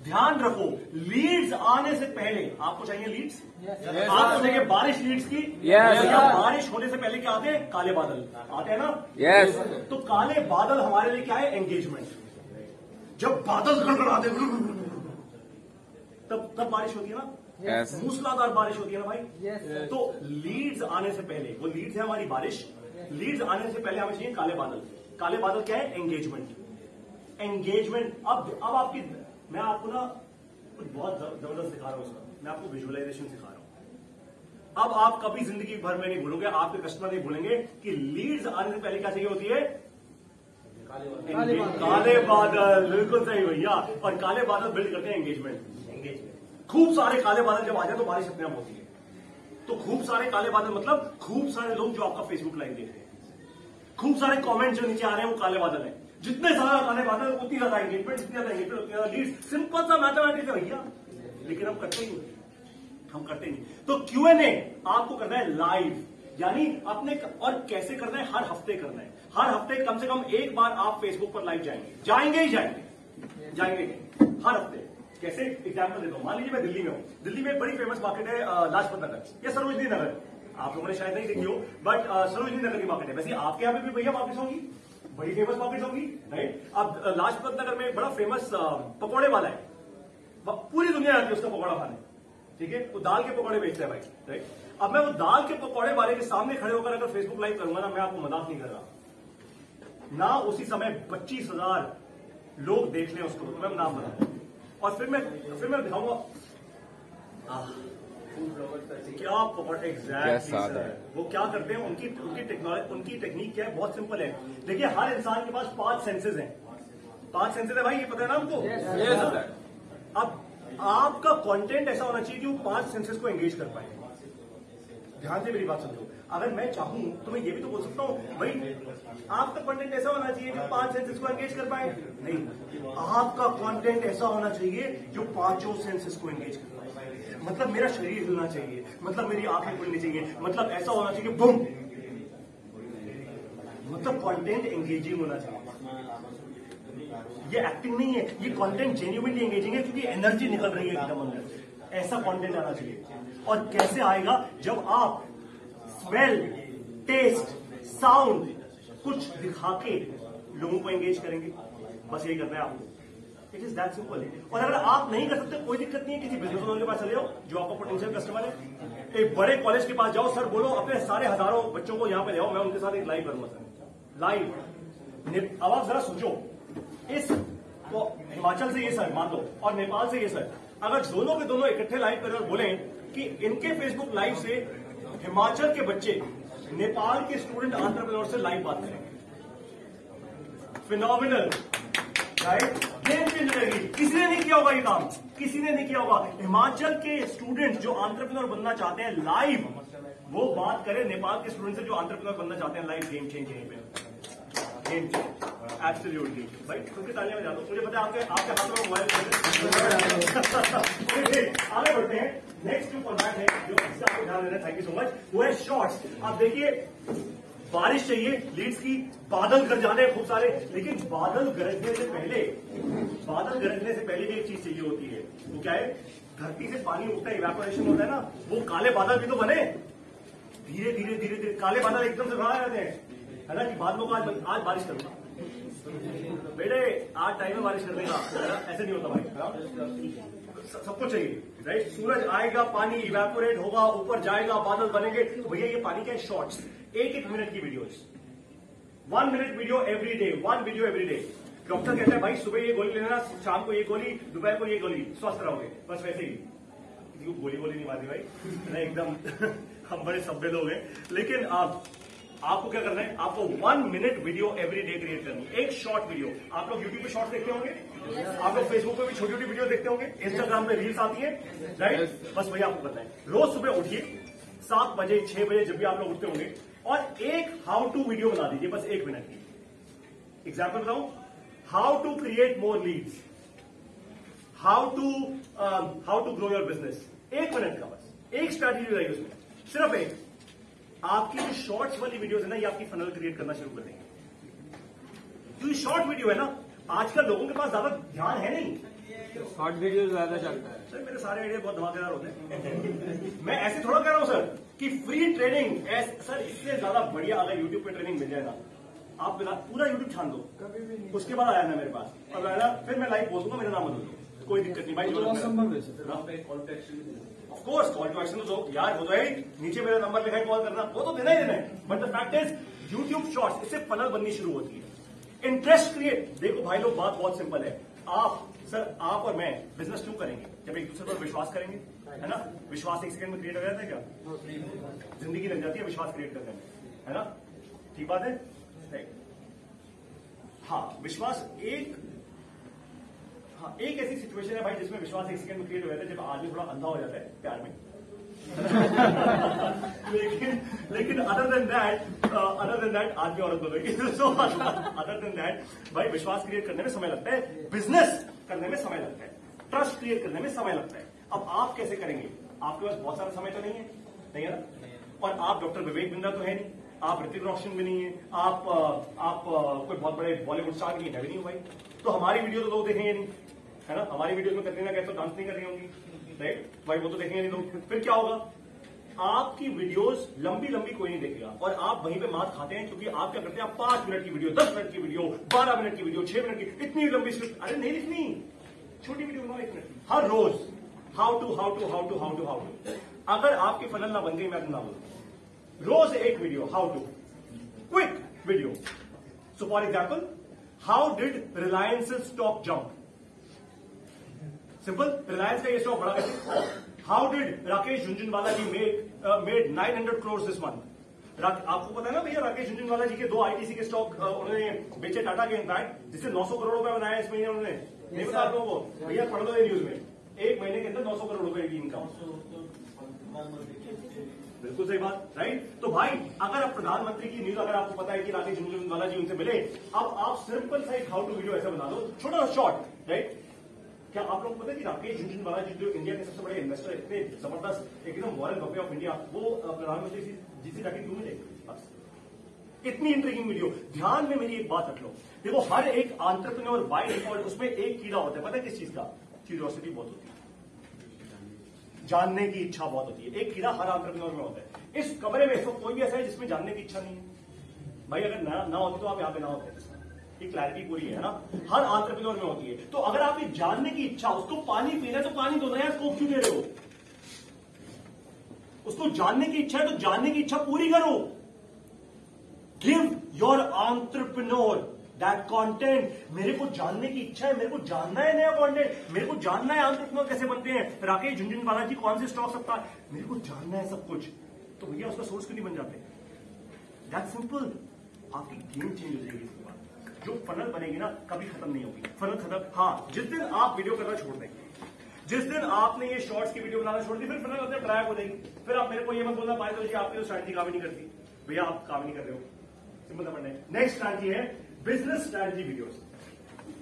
S1: ध्यान रखो लीड्स आने से पहले आपको चाहिए लीड्स आपको चाहिए बारिश लीड्स की
S3: Yes.
S1: भैया, बारिश होने से पहले क्या आते हैं? काले बादल। आते हैं ना?
S3: Yes.
S1: तो काले बादल हमारे लिए क्या है? एंगेजमेंट जब बादल गड़गड़ाते तब तब बारिश होती है ना?
S3: Yes.
S1: मूसलाधार बारिश होती है ना भाई? Yes. तो लीड्स आने से पहले वो लीड्स है हमारी बारिश। लीड्स आने से पहले हमें चाहिए काले बादल। काले बादल क्या है? एंगेजमेंट एंगेजमेंट अब अब आपकी मैं आपको ना कुछ बहुत ज़बरदस्त सिखा रहा हूँ उसका। मैं आपको विजुअलाइजेशन सिखा रहा हूँ। अब आप कभी ज़िंदगी भर में नहीं भूलोगे आपके कस्टमर नहीं भूलेंगे कि लीड्स आने से पहले क्या चाहिए होती है? काले बादल। बिल्कुल सही भैया। और काले बादल बिल्ड करते हैं एंगेजमेंट एंगेजमेंट खूब सारे काले बादल जब आ जाए तो बारिश अपने आप होती है। तो खूब सारे काले बादल मतलब खूब सारे लोग जो आपका फेसबुक लाइव देख रहे हैं। खूब सारे कमेंट जो नीचे आ रहे हैं वो काले बादल हैं। जितने ज़्यादा काले बादल उतनी ज़्यादा एंगेजमेंट जितनी ज़्यादा एंगेजमेंट उतनी ज़्यादा लीड सिंपल सा मैथमेटिक्स है भैया, लेकिन हम करते ही हम करते नहीं तो क्यू एन ए आपको करना है लाइव यानी अपने और कैसे करना है? हर हफ़्ते करना है। हर हफ़्ते कम से कम एक बार आप फेसबुक पर लाइव जाएँगे। जाएँगे ही जाएँगे। जाएँगे ही। हर हफ़्ते। कैसे एग्ज़ाम्पल देता हूँ। मान लीजिए मैं दिल्ली में हूँ। दिल्ली में बड़ी फ़ेमस मार्केट है लाजपत नगर। या सरोजनी नगर। आप लोगों ने शायद नहीं देखी हो बट सरोजनी नगर की मार्केट है। वैसे आपके यहाँ पे भी भैया मार्केट होगी? बड़ी फ़ेमस मार्केट होगी राइट अब लाजपत नगर में बड़ा फ़ेमस पकौड़े वाला है। पूरी दुनिया आती है उसका पकौड़ा खाने। ठीक है? वो दाल के पकौड़े बेचता है भाई राइट अब मैं वो दाल के पकौड़े वाले के सामने खड़े होकर अगर फेसबुक लाइव करूँगा ना, मैं आपको मज़ाक नहीं कर रहा। ना उसी समय पच्चीस हज़ार लोग देख लें उसको तो मैं नाम बता और फिर मैं फिर मैं दिखाऊँगा। क्या एग्जैक्टली
S3: है।
S1: वो क्या करते हैं उनकी उनकी टेक्नोलॉजी उनकी टेक्निक क्या है बहुत सिंपल है। देखिए हर इंसान के पास पाँच सेंसेस हैं। पाँच सेंसेस है भाई ये पता है ना हमको अब आपका कंटेंट ऐसा होना चाहिए कि वो पाँच सेंसेस को एंगेज कर पाए। ध्यान से मेरी बात समझो। अगर मैं चाहूँ तो मैं ये भी तो बोल सकता हूँ भाई आपका कंटेंट ऐसा होना चाहिए जो पाँच सेंसेस को एंगेज कर पाए। नहीं आपका कंटेंट ऐसा होना चाहिए जो पाँचों सेंसेस को एंगेज कर पाए। मतलब मेरा शरीर हिलना चाहिए मतलब मेरी आँखें खुलनी चाहिए मतलब ऐसा होना चाहिए बुम मतलब कंटेंट एंगेजिंग होना चाहिए। ये एक्टिंग नहीं है, ये कंटेंट जेन्यूनली एंगेजिंग है क्योंकि एनर्जी निकल रही है एकदम अंदर ऐसा कंटेंट आना चाहिए। और कैसे आएगा? जब आप स्मेल टेस्ट साउंड कुछ दिखा के लोगों को एंगेज करेंगे। बस यही करना है आपको इट इज़ दैट सिंपल और अगर आप नहीं कर सकते, कोई दिक्कत नहीं है, किसी बिज़नेस ओनर के पास चले जाओ, जो आपका पोटेंशियल कस्टमर है, एक बड़े कॉलेज के पास जाओ सर बोलो, अपने सारे हज़ारों बच्चों को यहाँ पे ले आओ, मैं उनके साथ एक लाइव करूँगा सर लाइव अब आप जरा सोचो। इस को हिमाचल से ये सर मान लो, और नेपाल से ये सर अगर दोनों के दोनों इकट्ठे लाइव करें और बोले कि इनके फेसबुक लाइव से हिमाचल के बच्चे, नेपाल के स्टूडेंट आंट्रप्रनोर से लाइव बात करेंगे। फिनोमिनल राइट गेम चेंज रहेगी। किसी ने नहीं किया होगा ये काम? किसी ने नहीं किया होगा? हिमाचल के स्टूडेंट जो आंट्रप्रनर बनना चाहते हैं लाइव वो बात करें नेपाल के स्टूडेंट से जो आंट्रप्रनर बनना चाहते हैं लाइव गेम चेंज यहीं पे। गेम चेंज एब्सोल्युटली भाई क्योंकि तालियाँ बजा दो। मुझे पता है आपके आपके हाथ में मोबाइल आगे बढ़ते हैं। नेक्स्ट जो फॉर्मेट है, जो आपको ध्यान देना थैंक यू सो मच वो है शॉर्ट्स आप देखिए बारिश चाहिए लीड्स की बादल कर जाने हैं खूब सारे, लेकिन बादल गरजने से पहले, बादल गरजने से पहले भी एक चीज़ चाहिए होती है। वो क्या है? धरती से पानी उठता है इवेपोरेशन होता है ना, वो काले बादल भी तो बने। धीरे धीरे धीरे धीरे, काले बादल एकदम से बाहर जाते हैं। है ना कि बादलों को आज आज बारिश करूँगा। बेटे आज टाइम में बारिश कर देगा। ऐसे नहीं होता भाई। सब कुछ चाहिए राइट सूरज आएगा, पानी इवेपोरेट होगा, ऊपर जाएगा, बादल बनेंगे। भैया, ये पानी के शॉर्ट्स एक एक मिनट की videos one minute video every day one video every day doctor कहता है, भाई, सुबह ये गोली लेना, शाम को ये गोली, दोपहर को ये गोली। स्वस्थ रहोगे, बस वैसे ही। किसी को गोली गोली नहीं मारती भाई। नहीं एकदम, हम बड़े सभ्य लोग हैं। लेकिन आप, आपको क्या करना है? आपको one minute video every day create करनी एक शॉर्ट वीडियो आप लोग यूट्यूब पे शॉर्ट देखते होंगे? आप लोग फेसबुक पे भी छोटी छोटी वीडियो देखते होंगे? इंस्टाग्राम पे रील्स आती है राइट बस वही आपको करना है। रोज सुबह उठिए, सात बजे, छह बजे जब भी आप लोग उठते होंगे और एक हाउ टू वीडियो बना दीजिए, बस एक मिनट की। एग्ज़ाम्पल बताऊँ? How to create more leads how to how to grow your business एक मिनट का बस। एक स्ट्रैटेजी रहेगी उसमें। सिर्फ़ एक। आपकी जो शॉर्ट्स वाली वीडियोस है ना, ये आपकी फनल क्रिएट करना शुरू कर देंगे। जो शॉर्ट वीडियो है ना, आजकल लोगों के पास ज़्यादा ध्यान है नहीं।
S3: शॉर्ट वीडियो ज़्यादा चलता है।
S1: सर मेरे सारे आइडिया बहुत धमाकेदार होते हैं। मैं ऐसे थोड़ा कह रहा हूँ सर कि फ्री ट्रेनिंग सर इससे ज़्यादा बढ़िया अगर यूट्यूब पे ट्रेनिंग मिल जाए ना आप पूरा यूट्यूब छान दो। उसके बाद आया ना मेरे पास। अब आया ना फिर मैं लाइव बोलूँगा मेरा नाम बदल कोई दिक्कत नहीं भाई ऑफकोर्स कॉल टू एक्शन तो यार वो तो है नीचे मेरा नंबर लिखा है कॉल करना। वो तो देना ही देना है। But the fact is YouTube shorts इससे फनल बननी शुरू होती है। इंटरेस्ट क्रिएट देखो भाई लोग बात बहुत सिंपल है। आप सर, आप और मैं बिज़नेस क्यों करेंगे? जब एक दूसरे पर विश्वास करेंगे, है ना? विश्वास एक सेकंड में क्रिएट हो जाता है क्या? ज़िंदगी लग जाती है विश्वास क्रिएट करने में, है ना? ठीक बात है? हाँ विश्वास एक हाँ एक ऐसी सिचुएशन है भाई जिसमें विश्वास एक सेकंड में क्रिएट हो जाता है, जब आदमी थोड़ा अंधा हो जाता है प्यार में। लेकिन लेकिन other than that other than that आदमी औरत सो अदर देन दैट भाई विश्वास क्रिएट करने में समय लगता है। बिज़नेस करने में समय लगता है। ट्रस्ट क्रिएट करने में समय लगता है। अब आप कैसे करेंगे? आपके पास बहुत सारा समय तो नहीं है। नहीं है ना? और आप डॉक्टर विवेक बिंदा तो है नहीं। आप ऋतिक रोशन भी नहीं है। आप आप कोई बहुत बड़े बॉलीवुड स्टार की है भी नहीं हो भाई। तो हमारी वीडियो तो लोग देखेंगे नहीं। है ना? हमारी वीडियो में कतरीना कैफ तो डांस नहीं कर रही होंगी। राइट भाई वो तो देखेंगे नहीं लोग। फिर क्या होगा? आपकी वीडियोस लंबी लंबी कोई नहीं देखेगा। और आप वहीं पे मात खाते हैं क्योंकि आप क्या करते हैं? आप पाँच मिनट की वीडियो दस मिनट की वीडियो बारह मिनट की वीडियो छह मिनट की इतनी लंबी स्क्रिप्ट अरे नहीं लिखनी। छोटी वीडियो बनाओ एक मिनट। हर रोज। How to how to how to how to how to अगर आपकी फनल ना बन गई, मैं ना बोलूँ। रोज एक video how to quick video so for example how did Reliance stock jump simple Reliance का ये स्टॉक कैसे? How did Rakesh Jhunjhunwala ji made made nine hundred crore this month आपको पता है ना भैया राकेश झुंझुनवाला जी के दो आईटीसी के स्टॉक uh, उन्होंने बेचे टाटा के इनफैक्ट जिससे 900 करोड़ रुपए बनाया इस महीने उन्होंने। नहीं बता लोगों को भैया पढ़ लो ये न्यूज़ में। एक महीने के अंदर 900 करोड़ रुपए की इनकम बिल्कुल सही बात राइट तो भाई अगर आप प्रधानमंत्री की न्यूज़ अगर आपको पता है कि राकेश झुंझुनवाला जी उनसे मिले अब आप सिंपल सा एक हाउ टू वीडियो ऐसा बना दो। छोटा सा शॉर्ट राइट क्या आप लोग पता है कि राकेश झुंझुनवाला जी जो इंडिया के सबसे बड़े इन्वेस्टर इतने ज़बरदस्त एकदम वॉरन बफे ऑफ़ इंडिया वो प्रधानमंत्री जी से जाके क्यों मिले बस। इतनी इंटरेस्टिंग वीडियो ध्यान में मेरी एक बात रख लो। देखो हर एक आंट्रप्रनोर बाय डिफ़ॉल्ट उसमें एक कीड़ा होता है। पता है किस चीज़ का? क्यूरियोसिटी बहुत होती है। जानने की इच्छा बहुत होती है। एक कीड़ा हर आंट्रप्रनोर में होता है। इस कमरे में तो कोई भी ऐसा है जिसमें जानने की इच्छा नहीं है? भाई अगर ना, होती तो आप यहाँ पे ना होते ये क्लैरिटी पूरी है ना? हर आंट्रप्रनोर में होती है। तो अगर आप जानने की इच्छा, उसको पानी पीना है तो पानी दो नया स्कोप क्यों दे रहे हो? उसको जानने की इच्छा है तो जानने की इच्छा पूरी करो। Give your entrepreneur that content मेरे को जानने की इच्छा है, मेरे को जानना है नया कंटेंट मेरे को जानना है आंट्रप्रनोर कैसे बनते हैं। राकेश झुंझुनवाला जी कौन से स्टॉक सकता है मेरे को जानना है सब कुछ। तो भैया उसका सोर्स क्यों नहीं बन जाते? दैट सिंपल आपकी गेम चेंज हो जाएगी। जो फनल बनेगी ना, कभी खत्म नहीं होगी। फनल खत्म हाँ जिस दिन आप वीडियो करना छोड़ देंगे। जिस दिन आपने ये शॉर्ट्स की वीडियो बनाना छोड़ दी, फिर फनल अपने ड्राइव हो जाएगी। फिर आप मेरे को ये मत बोलना पाए तो जी आपकी तो स्ट्रैटेजी काम ही नहीं करती भैया, आप काम नहीं कर रहे हो। सिंपल समझ नेक्स्ट स्ट्रैटेजी है बिज़नेस स्ट्रैटेजी वीडियोस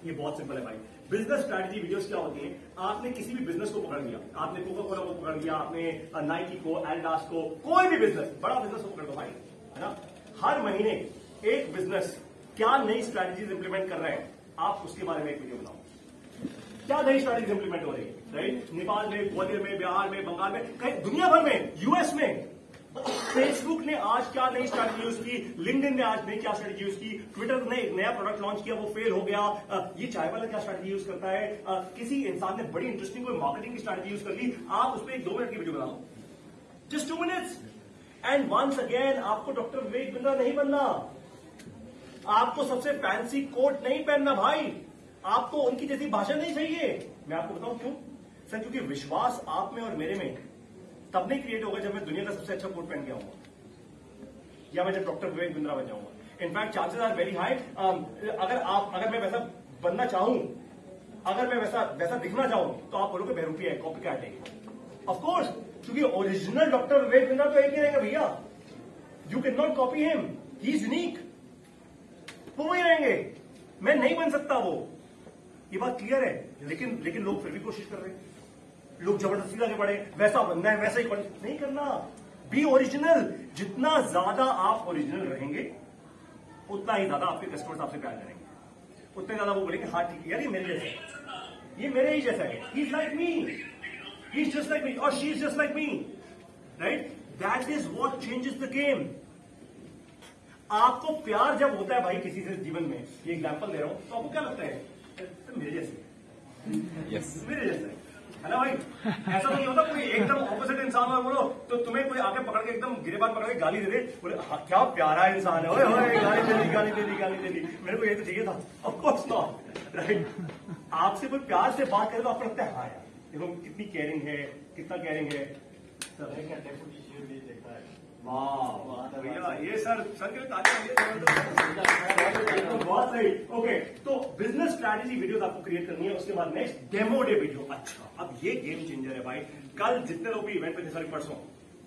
S1: ये बहुत सिंपल है भाई। बिज़नेस स्ट्रैटेजी वीडियोस क्या होती है? आपने किसी भी बिज़नेस को पकड़ लिया। आपने कोका कोला को पकड़ लिया, आपने नाइकी को एल्डास को, कोई भी बिज़नेस बड़ा बिज़नेस को पकड़ लो भाई, है ना? हर महीने एक बिज़नेस क्या नई स्ट्रैटेजीज इंप्लीमेंट कर रहे हैं? आप उसके बारे में एक वीडियो बनाओ। क्या नई स्ट्रैटेजी इंप्लीमेंट हो रही है? राइट? नेपाल में, ग्वालियर में, बिहार में, बंगाल में, कहीं दुनिया भर में यूएस में। फेसबुक ने आज क्या नई स्ट्रैटेजी यूज़ की? लिंक्डइन ने आज नई क्या स्ट्रैटेजी यूज़ की? ट्विटर ने एक नया प्रोडक्ट लॉन्च किया, वो फेल हो गया। ये चाय वाला क्या स्ट्रैटेजी यूज़ करता है? किसी इंसान ने बड़ी इंटरेस्टिंग कोई मार्केटिंग की स्ट्रैटेजी यूज़ कर ली? आप उस पर एक दो मिनट की वीडियो बना दो just two minutes and once again आपको डॉक्टर विवेक बिंद्रा नहीं बनना। आपको सबसे फैंसी कोट नहीं पहनना भाई। आपको उनकी जैसी भाषा नहीं चाहिए। मैं आपको बताऊँ क्यों? सर, क्योंकि विश्वास आप में और मेरे में तब नहीं क्रिएट होगा जब मैं दुनिया का सबसे अच्छा कोट पहन के आऊँगा। या मैं जब डॉक्टर विवेक बिंद्रा बन जाऊँगा। In fact chances are very high अगर आप, अगर मैं वैसा बनना चाहूँ, अगर मैं वैसा वैसा दिखना चाहूँ तो आप बोलोगे बेरूपी है कॉपी कैट है ऑफकोर्स क्योंकि ओरिजिनल डॉक्टर विवेक बिंद्रा तो एक ही रहेगा भैया। You can not copy him he is unique वो वही रहेंगे। मैं नहीं बन सकता वो। ये बात क्लियर है। लेकिन लेकिन लोग फिर भी कोशिश कर रहे हैं। लोग ज़बरदस्ती आगे बढ़े। वैसा बनना है, वैसा ही बन नहीं करना। बी ओरिजिनल जितना ज़्यादा आप ओरिजिनल रहेंगे, उतना ही ज़्यादा आपके कस्टमर्स आपसे प्यार करेंगे। उतने ज़्यादा वो बोलेंगे हाँ ठीक है, यार, ये मेरे जैसा ये मेरे ही जैसा है। He is like me he is just like me और she is just like me right that is what changes the game आपको प्यार जब होता है भाई किसी से जीवन में ये एग्ज़ाम्पल दे रहा हूँ तो आपको क्या लगता है? तो मेरे जैसे।
S3: यस
S1: मेरे जैसे। है ना भाई? ऐसा तो नहीं होता कोई एकदम ऑपोजिट इंसान और बोलो तो तुम्हें कोई आके पकड़ के एकदम गिरेबान पकड़ के गाली दे दे बोले हाँ, क्या प्यारा इंसान है ओए ओए गाली दे दी गाली दे दी गाली दे दी। मेरे को ये तो चाहिए था। ऑफकोर्स नॉट राइट आपसे कोई प्यार से बात करे तो आपको लगता है हाँ यार देखो कितनी केयरिंग है कितना केयरिंग है। भैया ये सर सर के लिए तालियाँ तो बहुत सही। ओके तो बिज़नेस स्ट्रैटेजी वीडियोस आपको क्रिएट करनी है उसके बाद नेक्स्ट डेमो डे वीडियो अच्छा अब ये गेम चेंजर है भाई। कल जितने लोग भी इवेंट पे थे सॉरी परसों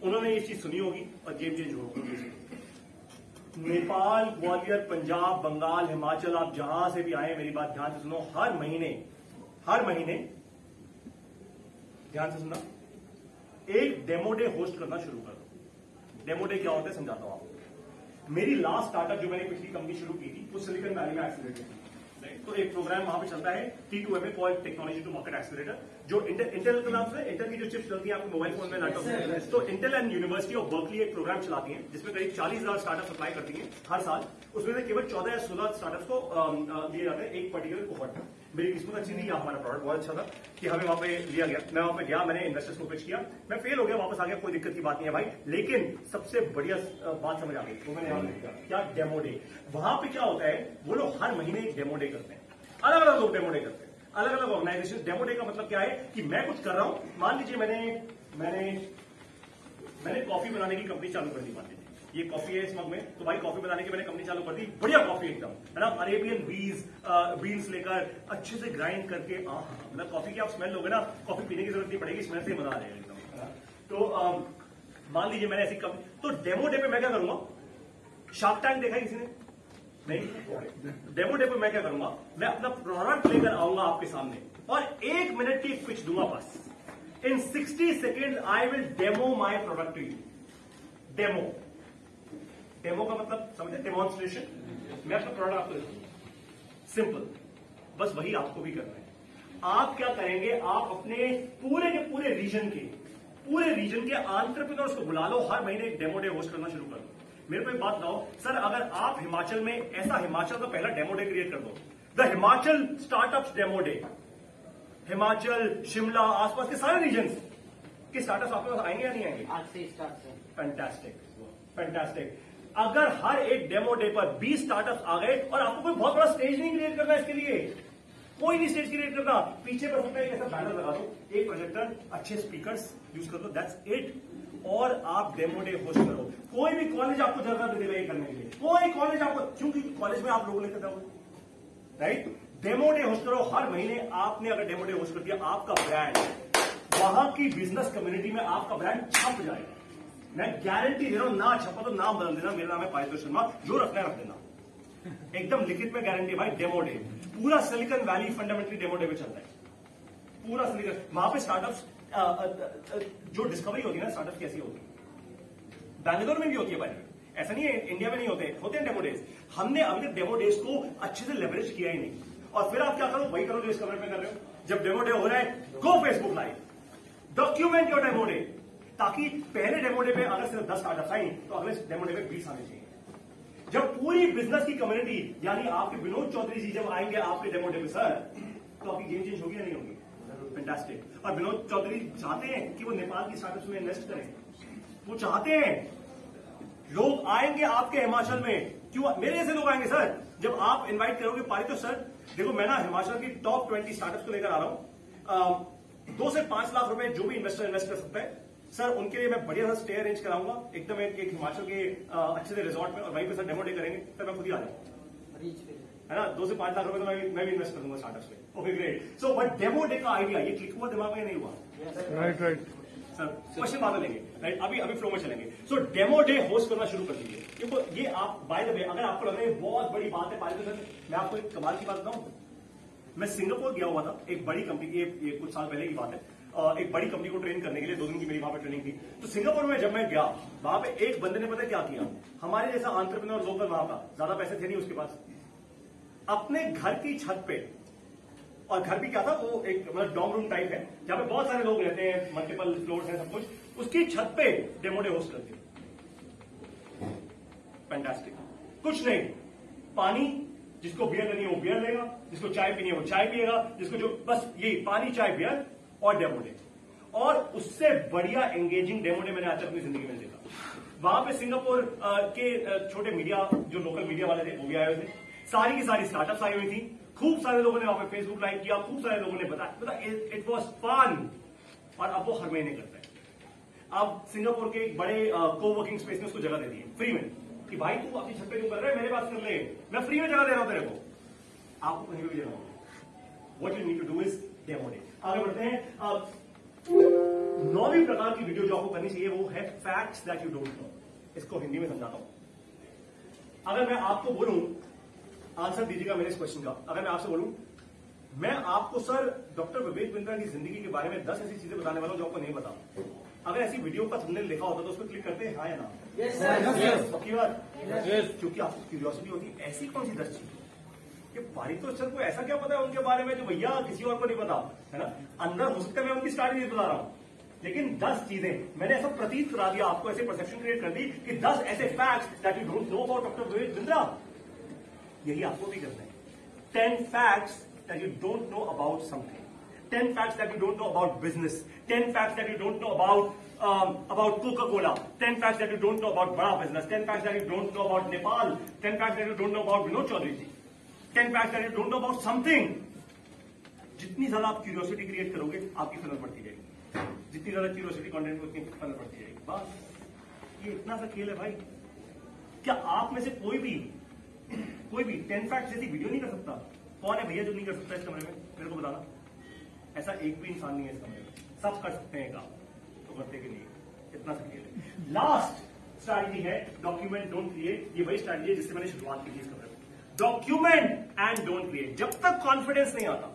S1: उन्होंने ये चीज़ सुनी होगी और गेम चेंज होगी। नेपाल ग्वालियर पंजाब बंगाल हिमाचल आप जहाँ से भी आए मेरी बात ध्यान से सुनो हर महीने हर महीने ध्यान से सुनना एक डेमो डे होस्ट करना शुरू कर। डेमो डे क्या होता है समझाता हूँ आपको। मेरी लास्ट स्टार्टअप जो मैंने पिछली कंपनी शुरू की थी वो सिलिकन वैली में एक्सीलेटर थी। तो एक प्रोग्राम वहाँ पे चलता है T two M A call technology to market accelerator जो इंटेल इंटेल के नाम से इंटेल की जो चिप्स चलती है आपके मोबाइल फ़ोन में लैपटॉप में। तो Intel and university of Berkeley एक प्रोग्राम चलाती है जिसमें करीब चालीस हज़ार स्टार्टअप अप्लाई करती है हर साल। उसमें से केवल चौदह या सोलह स्टार्टअप को दिए जाते हैं एक पर्टिकुलर कोहर्ट में। मेरी किस्मत अच्छी नहीं हमारा प्रोडक्ट बहुत अच्छा था कि हमें वहाँ पे लिया गया। मैं वहाँ पे गया, मैंने इन्वेस्टर्स को पिच किया। मैं फेल हो गया, वापस आ गया, कोई दिक्कत की बात नहीं है भाई। लेकिन सबसे बढ़िया बात समझ आ गई। वो मैंने यहाँ क्या डेमो डे वहाँ पे क्या होता है, वो लोग हर महीने एक डेमो डे करते हैं। अलग अलग लोग डेमो डे करते हैं। अलग अलग ऑर्गेनाइजेशन डेमो डे का मतलब क्या है कि मैं कुछ कर रहा हूँ, मान लीजिए मैंने मैंने मैंने कॉफ़ी बनाने की कंपनी चालू कर दी, मान लीजिए। ये कॉफ़ी है इस मग में। तो भाई कॉफ़ी बनाने की मैंने कंपनी चालू कर दी। बढ़िया कॉफ़ी एकदम। है ना अरेबियन बीज बीन्स लेकर अच्छे से ग्राइंड करके आ मतलब कॉफ़ी की आप स्मेल लोगे ना कॉफ़ी पीने की ज़रूरत नहीं पड़ेगी स्मेल से ही मज़ा आ जाएगा एकदम। तो मान लीजिए मैंने ऐसी कंपनी तो डेमो डे पे मैं क्या करूँगा? शार्क टैंक देखा किसी ने? नहीं? डेमो डे पे मैं क्या करूँगा? मैं अपना प्रोडक्ट लेकर आऊँगा आपके सामने और एक मिनट की पिच दूँगा बस। In 60 second I will demo my product to you demo demo का मतलब समझे? डेमोन्स्ट्रेशन मैं अपना प्रोडक्ट आपको दिखाऊँगा सिंपल बस वही आपको भी करना है। आप क्या करेंगे? आप अपने पूरे के पूरे रीजन के पूरे रीजन के आंट्रप्रनर्स को बुला लो। हर महीने एक डेमो डे होस्ट करना शुरू कर दो। मेरे को एक बात बताओ। सर अगर आप हिमाचल में ऐसा हिमाचल का पहला डेमो डे क्रिएट कर दो। The Himachal startup demo day Himachal Shimla आसपास के सारे रीजन के स्टार्टअप आपके पास आएँगे या नहीं आएँगे?
S2: आज से स्टार्ट
S1: फैंटास्टिक फैंटास्टिक अगर हर एक डेमो डे पर 20 स्टार्टअप आ गए और आपको कोई बहुत बड़ा स्टेज नहीं क्रिएट करना इसके लिए, कोई नहीं स्टेज क्रिएट करना, पीछे पर होता है ऐसा बैनर लगा दो, एक प्रोजेक्टर अच्छे स्पीकर्स यूज़ कर दो दैट्स इट और आप डेमो डे होस्ट करो। कोई भी कॉलेज आपको जगह दे देगा ये करने के लिए। कोई कॉलेज आपको, क्योंकि कॉलेज में आप लोग लेकर जाओगे राइट डेमो डे होस्ट करो, हर महीने आपने अगर डेमो डे होस्ट कर दिया, आपका ब्रांड वहाँ की बिज़नेस कम्युनिटी में आपका ब्रांड छप जाएगा। मैं गारंटी दे रहा हूँ, ना छपा तो नाम बदल देना, मेरा नाम है पायतो शर्मा, जो रखना रख देना। एकदम लिखित में गारंटी भाई डेमो डे पूरा Silicon Valley fundamentally demo day पे चलता है। पूरा सिलिकन वहाँ पे स्टार्टअप जो डिस्कवरी होती है ना स्टार्टअप कैसी होती है? बैंगलोर में भी होती है भाई। ऐसा नहीं है इंडिया में नहीं होते होते हैं डेमो डेज़ हमने अभी तक डेमो डेज़ को अच्छे से लेवरेज किया ही नहीं। और फिर आप क्या करो, वही करो जो इस कमरे में कर रहे हो। जब डेमो डे हो रहा है go Facebook live document your demo day ताकि पहले डेमो डे पे अगर सिर्फ़ दस स्टार्टअप आई तो अगले डेमो डे पे बीस आने चाहिए। जब पूरी बिज़नेस की कम्युनिटी यानी आपके विनोद चौधरी जी जब आएँगे आपके डेमो डे पे, सर तो आपकी गेम चेंज होगी या नहीं होगी? फैंटास्टिक और विनोद चौधरी चाहते हैं कि वो नेपाल की स्टार्टअप्स में इन्वेस्ट करें। वो चाहते हैं। लोग आएँगे आपके हिमाचल में। क्यों? मेरे जैसे लोग आएँगे, सर। जब आप इनवाइट करोगे पारी तो सर, देखो, मैं ना हिमाचल की टॉप ट्वेंटी स्टार्टअप्स को लेकर आ रहा हूँ। दो से पाँच लाख रुपए जो भी इन्वेस्टर इन्वेस्ट कर सकता है सर उनके लिए मैं बढ़िया सा स्टे अरेंज कराऊँगा। एकदम एक, एक हिमाचल के अच्छे से रिजॉर्ट में और वहीं पे सर डेमो डे करेंगे सर मैं खुद ही आ जाऊँगा। है ना? दो से पाँच लाख रुपए तो मैं भी मैं भी इन्वेस्ट करूँगा स्टार्टअप्स में। Okay great so but demo day का आइडिया ये क्लिक हुआ दिमाग में नहीं हुआ?
S4: राइट राइट
S1: सर क्वेश्चन बाद में लेंगे राइट अभी अभी फ्लो में चलेंगे। सो डेमो डे होस्ट करना शुरू कर दीजिए। क्योंकि ये आप बाय द वे अगर आपको लग रहा है बहुत बड़ी बात है पारित सर मैं आपको एक कमाल की बात बताऊँ। मैं सिंगापुर गया हुआ था एक बड़ी कंपनी ये, ये कुछ साल पहले की बात है। एक बड़ी कंपनी को ट्रेन करने के लिए दो दिन की मेरी वहाँ पर ट्रेनिंग थी तो सिंगापुर में जब मैं गया, वहाँ पे एक बंदे ने पता क्या किया? हमारे जैसा आंट्रप्रनर लोकल वहाँ का ज़्यादा पैसे थे नहीं उसके पास। अपने घर की छत पे, और घर भी क्या था, वो एक मतलब डॉम रूम टाइप है, जहाँ पे बहुत सारे लोग रहते हैं मल्टीपल फ्लोर है सब कुछ। उसकी छत पे डेमोडे होस्ट करते फैंटास्टिक कुछ नहीं। पानी, जिसको बियर लेनी है वो बियर लेगा, जिसको चाय पीनी है वो चाय पिएगा, जिसको जो बस यही पानी, चाय बियर और डेमोडे और उससे बढ़िया एंगेजिंग डेमो डेमोडे मैंने आज अपनी ज़िंदगी में देखा। वहाँ पे सिंगापुर के छोटे मीडिया जो लोकल मीडिया वाले थे, वो भी आए हुए थे। सारी की सारी स्टार्टअप्स आई हुई थी। खूब सारे लोगों ने वहाँ पे फेसबुक लाइव किया, खूब सारे लोगों ने बताया। मतलब इट वॉज़ फन और अब वो हर महीने करता है। अब सिंगापुर के एक बड़े को वर्किंग स्पेस ने उसको जगह दे दी है। फ्री में। कि भाई, तू अपनी छत पे क्यों कर रहे मेरे पास कर ले। मैं फ्री में जगह दे रहा हूँ तेरे को। आपको कहीं भी जगह what you need to do is demo आगे बढ़ते हैं। अब नौवीं प्रकार की वीडियो जो आपको करनी चाहिए वो है facts that you don't know इसको हिंदी में समझाता हूँ। अगर मैं आपको बोलूँ आंसर दीजिएगा मेरे इस क्वेश्चन का। अगर मैं आपसे बोलूँ मैं आपको सर डॉक्टर विवेक बिंद्रा की ज़िंदगी के बारे में दस ऐसी चीज़ें बताने वाला हूँ जो आपको नहीं पता। अगर ऐसी वीडियो का थंबनेल लिखा होता तो उसको क्लिक करते हैं हाँ या ना? पक्की बात? क्योंकि आपको क्यूरियोसिटी होती है ऐसी कौन सी दस चीज़? कि पारितोष सर को ऐसा क्या पता है उनके बारे में जो भैया किसी और को नहीं पता है ना? अंदर हो सकता है मैं उनकी स्टार्टिंग नहीं बता रहा हूँ। लेकिन दस चीज़ें मैंने ऐसा प्रतीत करा दिया आपको ऐसे परसेप्शन क्रिएट कर दी कि दस ऐसे facts that you don't know about doctor Vivek Bindra यही आपको भी करना है। Ten facts that you don't know about something ten facts that you don't know about business ten facts that you don't know about um, about Coca-Cola, 10 facts that you don't know about Bada business, 10 facts that you don't know about Nepal, 10 facts that you don't know about Vinod Chaudhary ji. Ten fact that don't know about something जितनी ज़्यादा आप क्यूरियोसिटी क्रिएट करोगे, आपकी फनल बढ़ती जाएगी। जितनी ज़्यादा क्यूरियोसिटी कंटेंट उतनी फनल बढ़ती जाएगी। बस। ये इतना सा खेल है भाई। क्या आप में से कोई भी कोई भी टेन फैक्ट जैसी वीडियो नहीं कर सकता? कौन है भैया जो नहीं कर सकता इस कमरे में? मेरे को बताना। ऐसा एक भी इंसान नहीं है इस कमरे में। सब कर सकते हैं काम तो करते के लिए इतना सा खेल है। लास्ट स्ट्रैटेजी है डॉक्यूमेंट डोंट क्रिएट ये वही स्ट्रैटेजी है जिससे मैंने शुरुआत की थी इस कमरे डॉक्यूमेंट एंड डोंट क्रिएट जब तक कॉन्फिडेंस नहीं आता,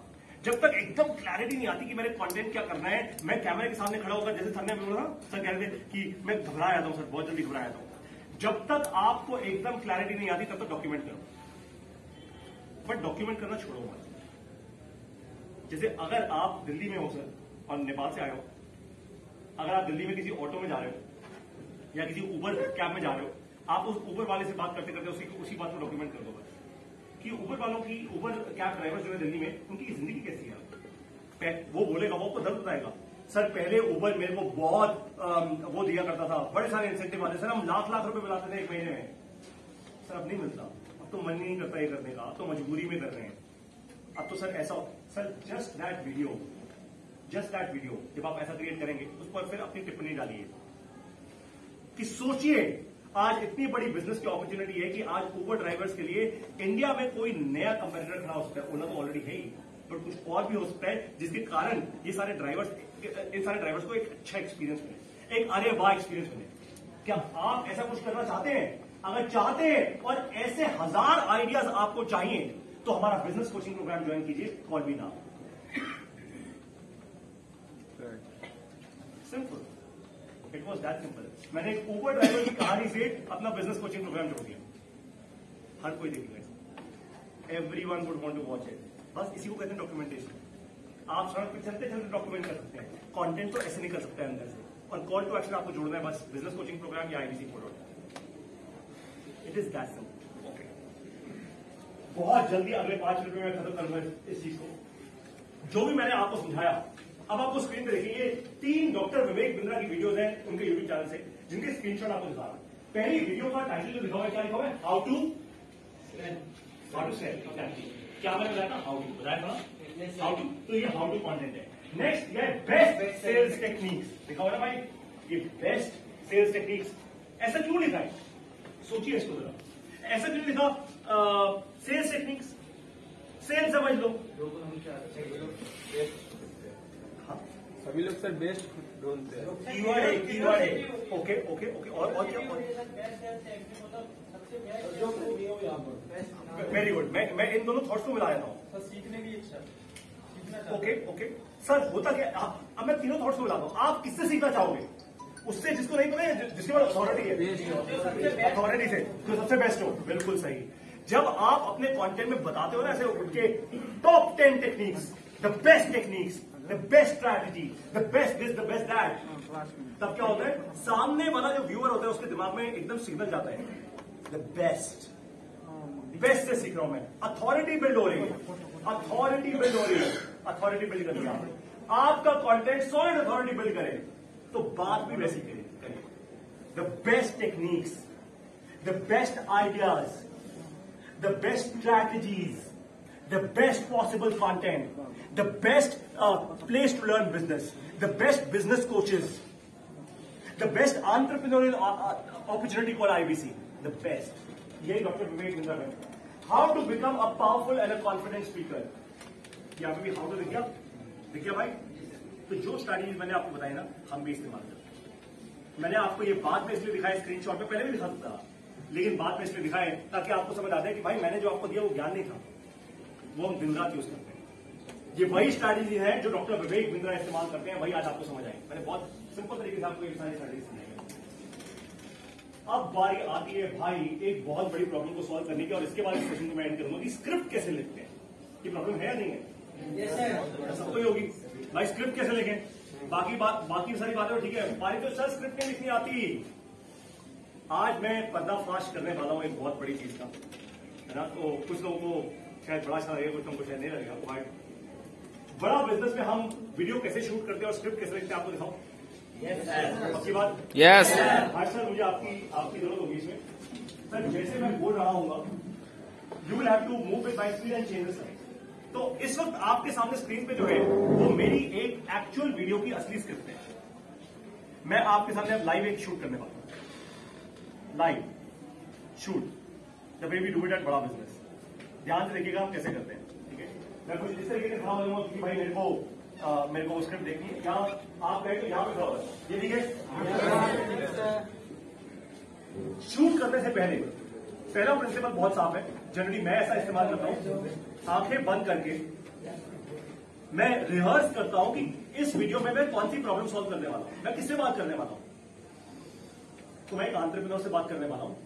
S1: जब तक एकदम क्लैरिटी नहीं आती कि मैंने कंटेंट क्या करना है, मैं कैमरे के सामने खड़ा होकर, जैसे सर ने बोला, सर कह रहे थे कि मैं घबरा जाता हूँ सर बहुत जल्दी घबरा जाता हूँ जब तक आपको एकदम क्लैरिटी नहीं आती, तब तक डॉक्यूमेंट करो। बट डॉक्यूमेंट करना छोड़ो मत। जैसे अगर आप दिल्ली में हो, सर, और नेपाल से आए हो, अगर आप दिल्ली में किसी ऑटो में जा रहे हो, या किसी ऊबर कैब में जा रहे हो, आप उस ऊबर वाले से बात करते करते उसी बात को डॉक्यूमेंट कर दो कि ऊबर वालों की ऊबर कैब ड्राइवर जो है दिल्ली में, उनकी ज़िंदगी कैसी है? वो बोलेगा, वो आपको दर्द बताएगा। सर, पहले ऊबर मेरे को बहुत वो दिया करता था। बड़े सारे इंसेंटिव आते सर, हम लाख लाख रुपए मिलाते थे एक महीने में। सर, अब नहीं मिलता। अब तो मन नहीं करता ये करने का। अब तो मजबूरी में कर रहे हैं। अब तो सर, ऐसा sir just that video just that video जब आप ऐसा क्रिएट करेंगे, उस पर फिर अपनी टिप्पणी डालिए। कि सोचिए आज इतनी बड़ी बिज़नेस की अपॉर्चुनिटी है कि आज ऊबर ड्राइवर्स के लिए इंडिया में कोई नया कंपेटिटर खड़ा हो सकता है। ओला तो ऑलरेडी है ही। बट कुछ और भी हो सकता है जिसके कारण ये सारे ड्राइवर्स इन सारे ड्राइवर्स को एक अच्छा एक्सपीरियंस मिले। एक अरे वाह एक्सपीरियंस मिले। क्या आप ऐसा कुछ करना चाहते हैं? अगर चाहते हैं और ऐसे हज़ार आइडियाज़ आपको चाहिए तो हमारा बिज़नेस कोचिंग प्रोग्राम ज्वाइन कीजिए। कॉल भी now simple it was that simple मैंने एक ऊबर ड्राइवर की कहानी से अपना बिज़नेस कोचिंग प्रोग्राम जोड़ दिया हर कोई देखेगा everyone would want to watch it बस इसी को कहते हैं डॉक्यूमेंटेशन आप सड़क पे चलते चलते डॉक्यूमेंट कर सकते हैं। कॉन्टेंट तो ऐसे नहीं कर सकते अंदर से। और कॉल टू एक्शन आपको जोड़ना है, बस बिज़नेस कोचिंग प्रोग्राम या IBC for it is that simple बहुत जल्दी अगले पाँच मिनट में मैं खत्म करूँगा इस चीज़ को। जो भी मैंने आपको समझाया अब आपको स्क्रीन पे देखिए ये तीन डॉक्टर विवेक बिंद्रा की वीडियोस हैं उनके यूट्यूब चैनल से जिनके स्क्रीनशॉट आपको दिखा रहा हूँ। पहली वीडियो का टाइटल जो लिखा हुआ है क्या लिखा हुआ है how to how to sell क्या मैंने बताया था? हाउ टू बताया था हाउ टू तो ये हाउ टू कंटेंट है। नेक्स्ट ये बेस्ट सेल्स टेक्निक्स लिखा हुआ है भाई ये बेस्ट सेल्स टेक्निक्स ऐसा क्यों लिखा है सोचिए इसको जरा। ऐसा क्यों लिखा सेल्स टेक्निक्स सेल समझ लो।
S3: सभी लोग सर बेस्ट ढूंढते हैं।
S1: कीवर्ड है कीवर्ड है ओके ओके ओके और और क्या वेरी गुड मैं मैं इन दोनों थॉट्स को मिला देता हूँ
S2: सीखने की इच्छा
S1: ओके ओके सर होता क्या आप- अब मैं तीनों थॉट्स को मिलाता हूँ। आप किससे सीखना चाहोगे? उससे जिसको नहीं पता है जिसके पास अथॉरिटी है। अथॉरिटी से जो सबसे बेस्ट हो। बिल्कुल सही। जब आप अपने कंटेंट में बताते हो ना ऐसे उठ के top ten techniques the best techniques the best strategy the best this the best that तब क्या होता है? सामने वाला जो व्यूअर होता है उसके दिमाग में एकदम सिग्नल जाता है। द बेस्ट बेस्ट से सीख रहा हूँ मैं। अथॉरिटी बिल्ड हो रही है। अथॉरिटी बिल्ड हो रही है। अथॉरिटी बिल्ड कर दिया आपका कंटेंट सॉलिड अथॉरिटी बिल्ड करे तो बात भी वैसी करे the best techniques the best ideas the best strategies, the best possible content, the best uh, place to learn business, the best business coaches, the best entrepreneurial uh, uh, opportunity called IBC, the best. यही डॉक्टर विवेक बिंद्रा है how to become a powerful and a confident speaker यहाँ पे भी हाउ टू दिख गया दिख गया भाई तो जो स्ट्रैटेजीज मैंने आपको बताई ना हम भी इस्तेमाल करते मैंने आपको ये बाद में इसलिए दिखाया स्क्रीनशॉट में पहले भी दिखा था लेकिन बाद में इसलिए दिखाए ताकि आपको समझ आ जाए कि भाई मैंने जो आपको दिया वो ज्ञान नहीं था। वो हम दिन रात यूज़ करते हैं। ये वही स्ट्रैटेजी है जो डॉक्टर विवेक बिंद्रा इस्तेमाल करते हैं वही आज आपको समझ आए मैंने बहुत सिंपल तरीके से आपको ये सारी स्ट्रैटेजी समझाई अब बारी आती है भाई एक बहुत बड़ी प्रॉब्लम को सॉल्व करने की और इसके बाद इस सेशन को मैं एंड करूँगा कि स्क्रिप्ट कैसे लिखते हैं। ये प्रॉब्लम है या नहीं है? सबको ही होगी। भाई स्क्रिप्ट कैसे लिखें? बाकी बात बाकी सारी बातें तो ठीक है। हमारी तो सर स्क्रिप्ट नहीं लिखनी आती। आज मैं पर्दाफाश करने वाला हूँ एक बहुत बड़ी चीज़ का। है ना? तो कुछ लोगों को शायद बड़ा अच्छा लगेगा कुछ शायद नहीं लगेगा बट बड़ा बिज़नेस में हम वीडियो कैसे शूट करते हैं और स्क्रिप्ट कैसे लिखते हैं आपको दिखाओ। पक्की बात
S3: यस
S1: हाँ सर मुझे आपकी आपकी ज़रूरत होगी इसमें। सर जैसे मैं बोल रहा हूँ you will have to move with my speed and change sir तो इस वक्त आपके सामने स्क्रीन पे जो है वो मेरी एक एक्चुअल वीडियो की असली स्क्रिप्ट है। मैं आपके सामने अब लाइव एक शूट करने वाला हूँ। Live shoot the way we do it at Bada Business ध्यान से देखिएगा हम कैसे करते हैं ठीक है? मैं कुछ इस तरीके से खड़ा हो जाऊँगा कि भाई मेरे को आ, मेरे को स्क्रिप्ट देखनी है। यहाँ आप गए तो यहाँ पे खड़ा हो ये ठीक है? शूट करने से पहले पहला प्रिंसिपल बहुत साफ़ है। जनरली मैं ऐसा इस्तेमाल करता हूँ। आँखें बंद करके मैं रिहर्स करता हूँ कि इस वीडियो में मैं कौन सी प्रॉब्लम सॉल्व करने वाला हूँ। मैं किससे बात करने वाला हूँ? तो मैं एक आंट्रप्रनर से बात करने वाला हूँ।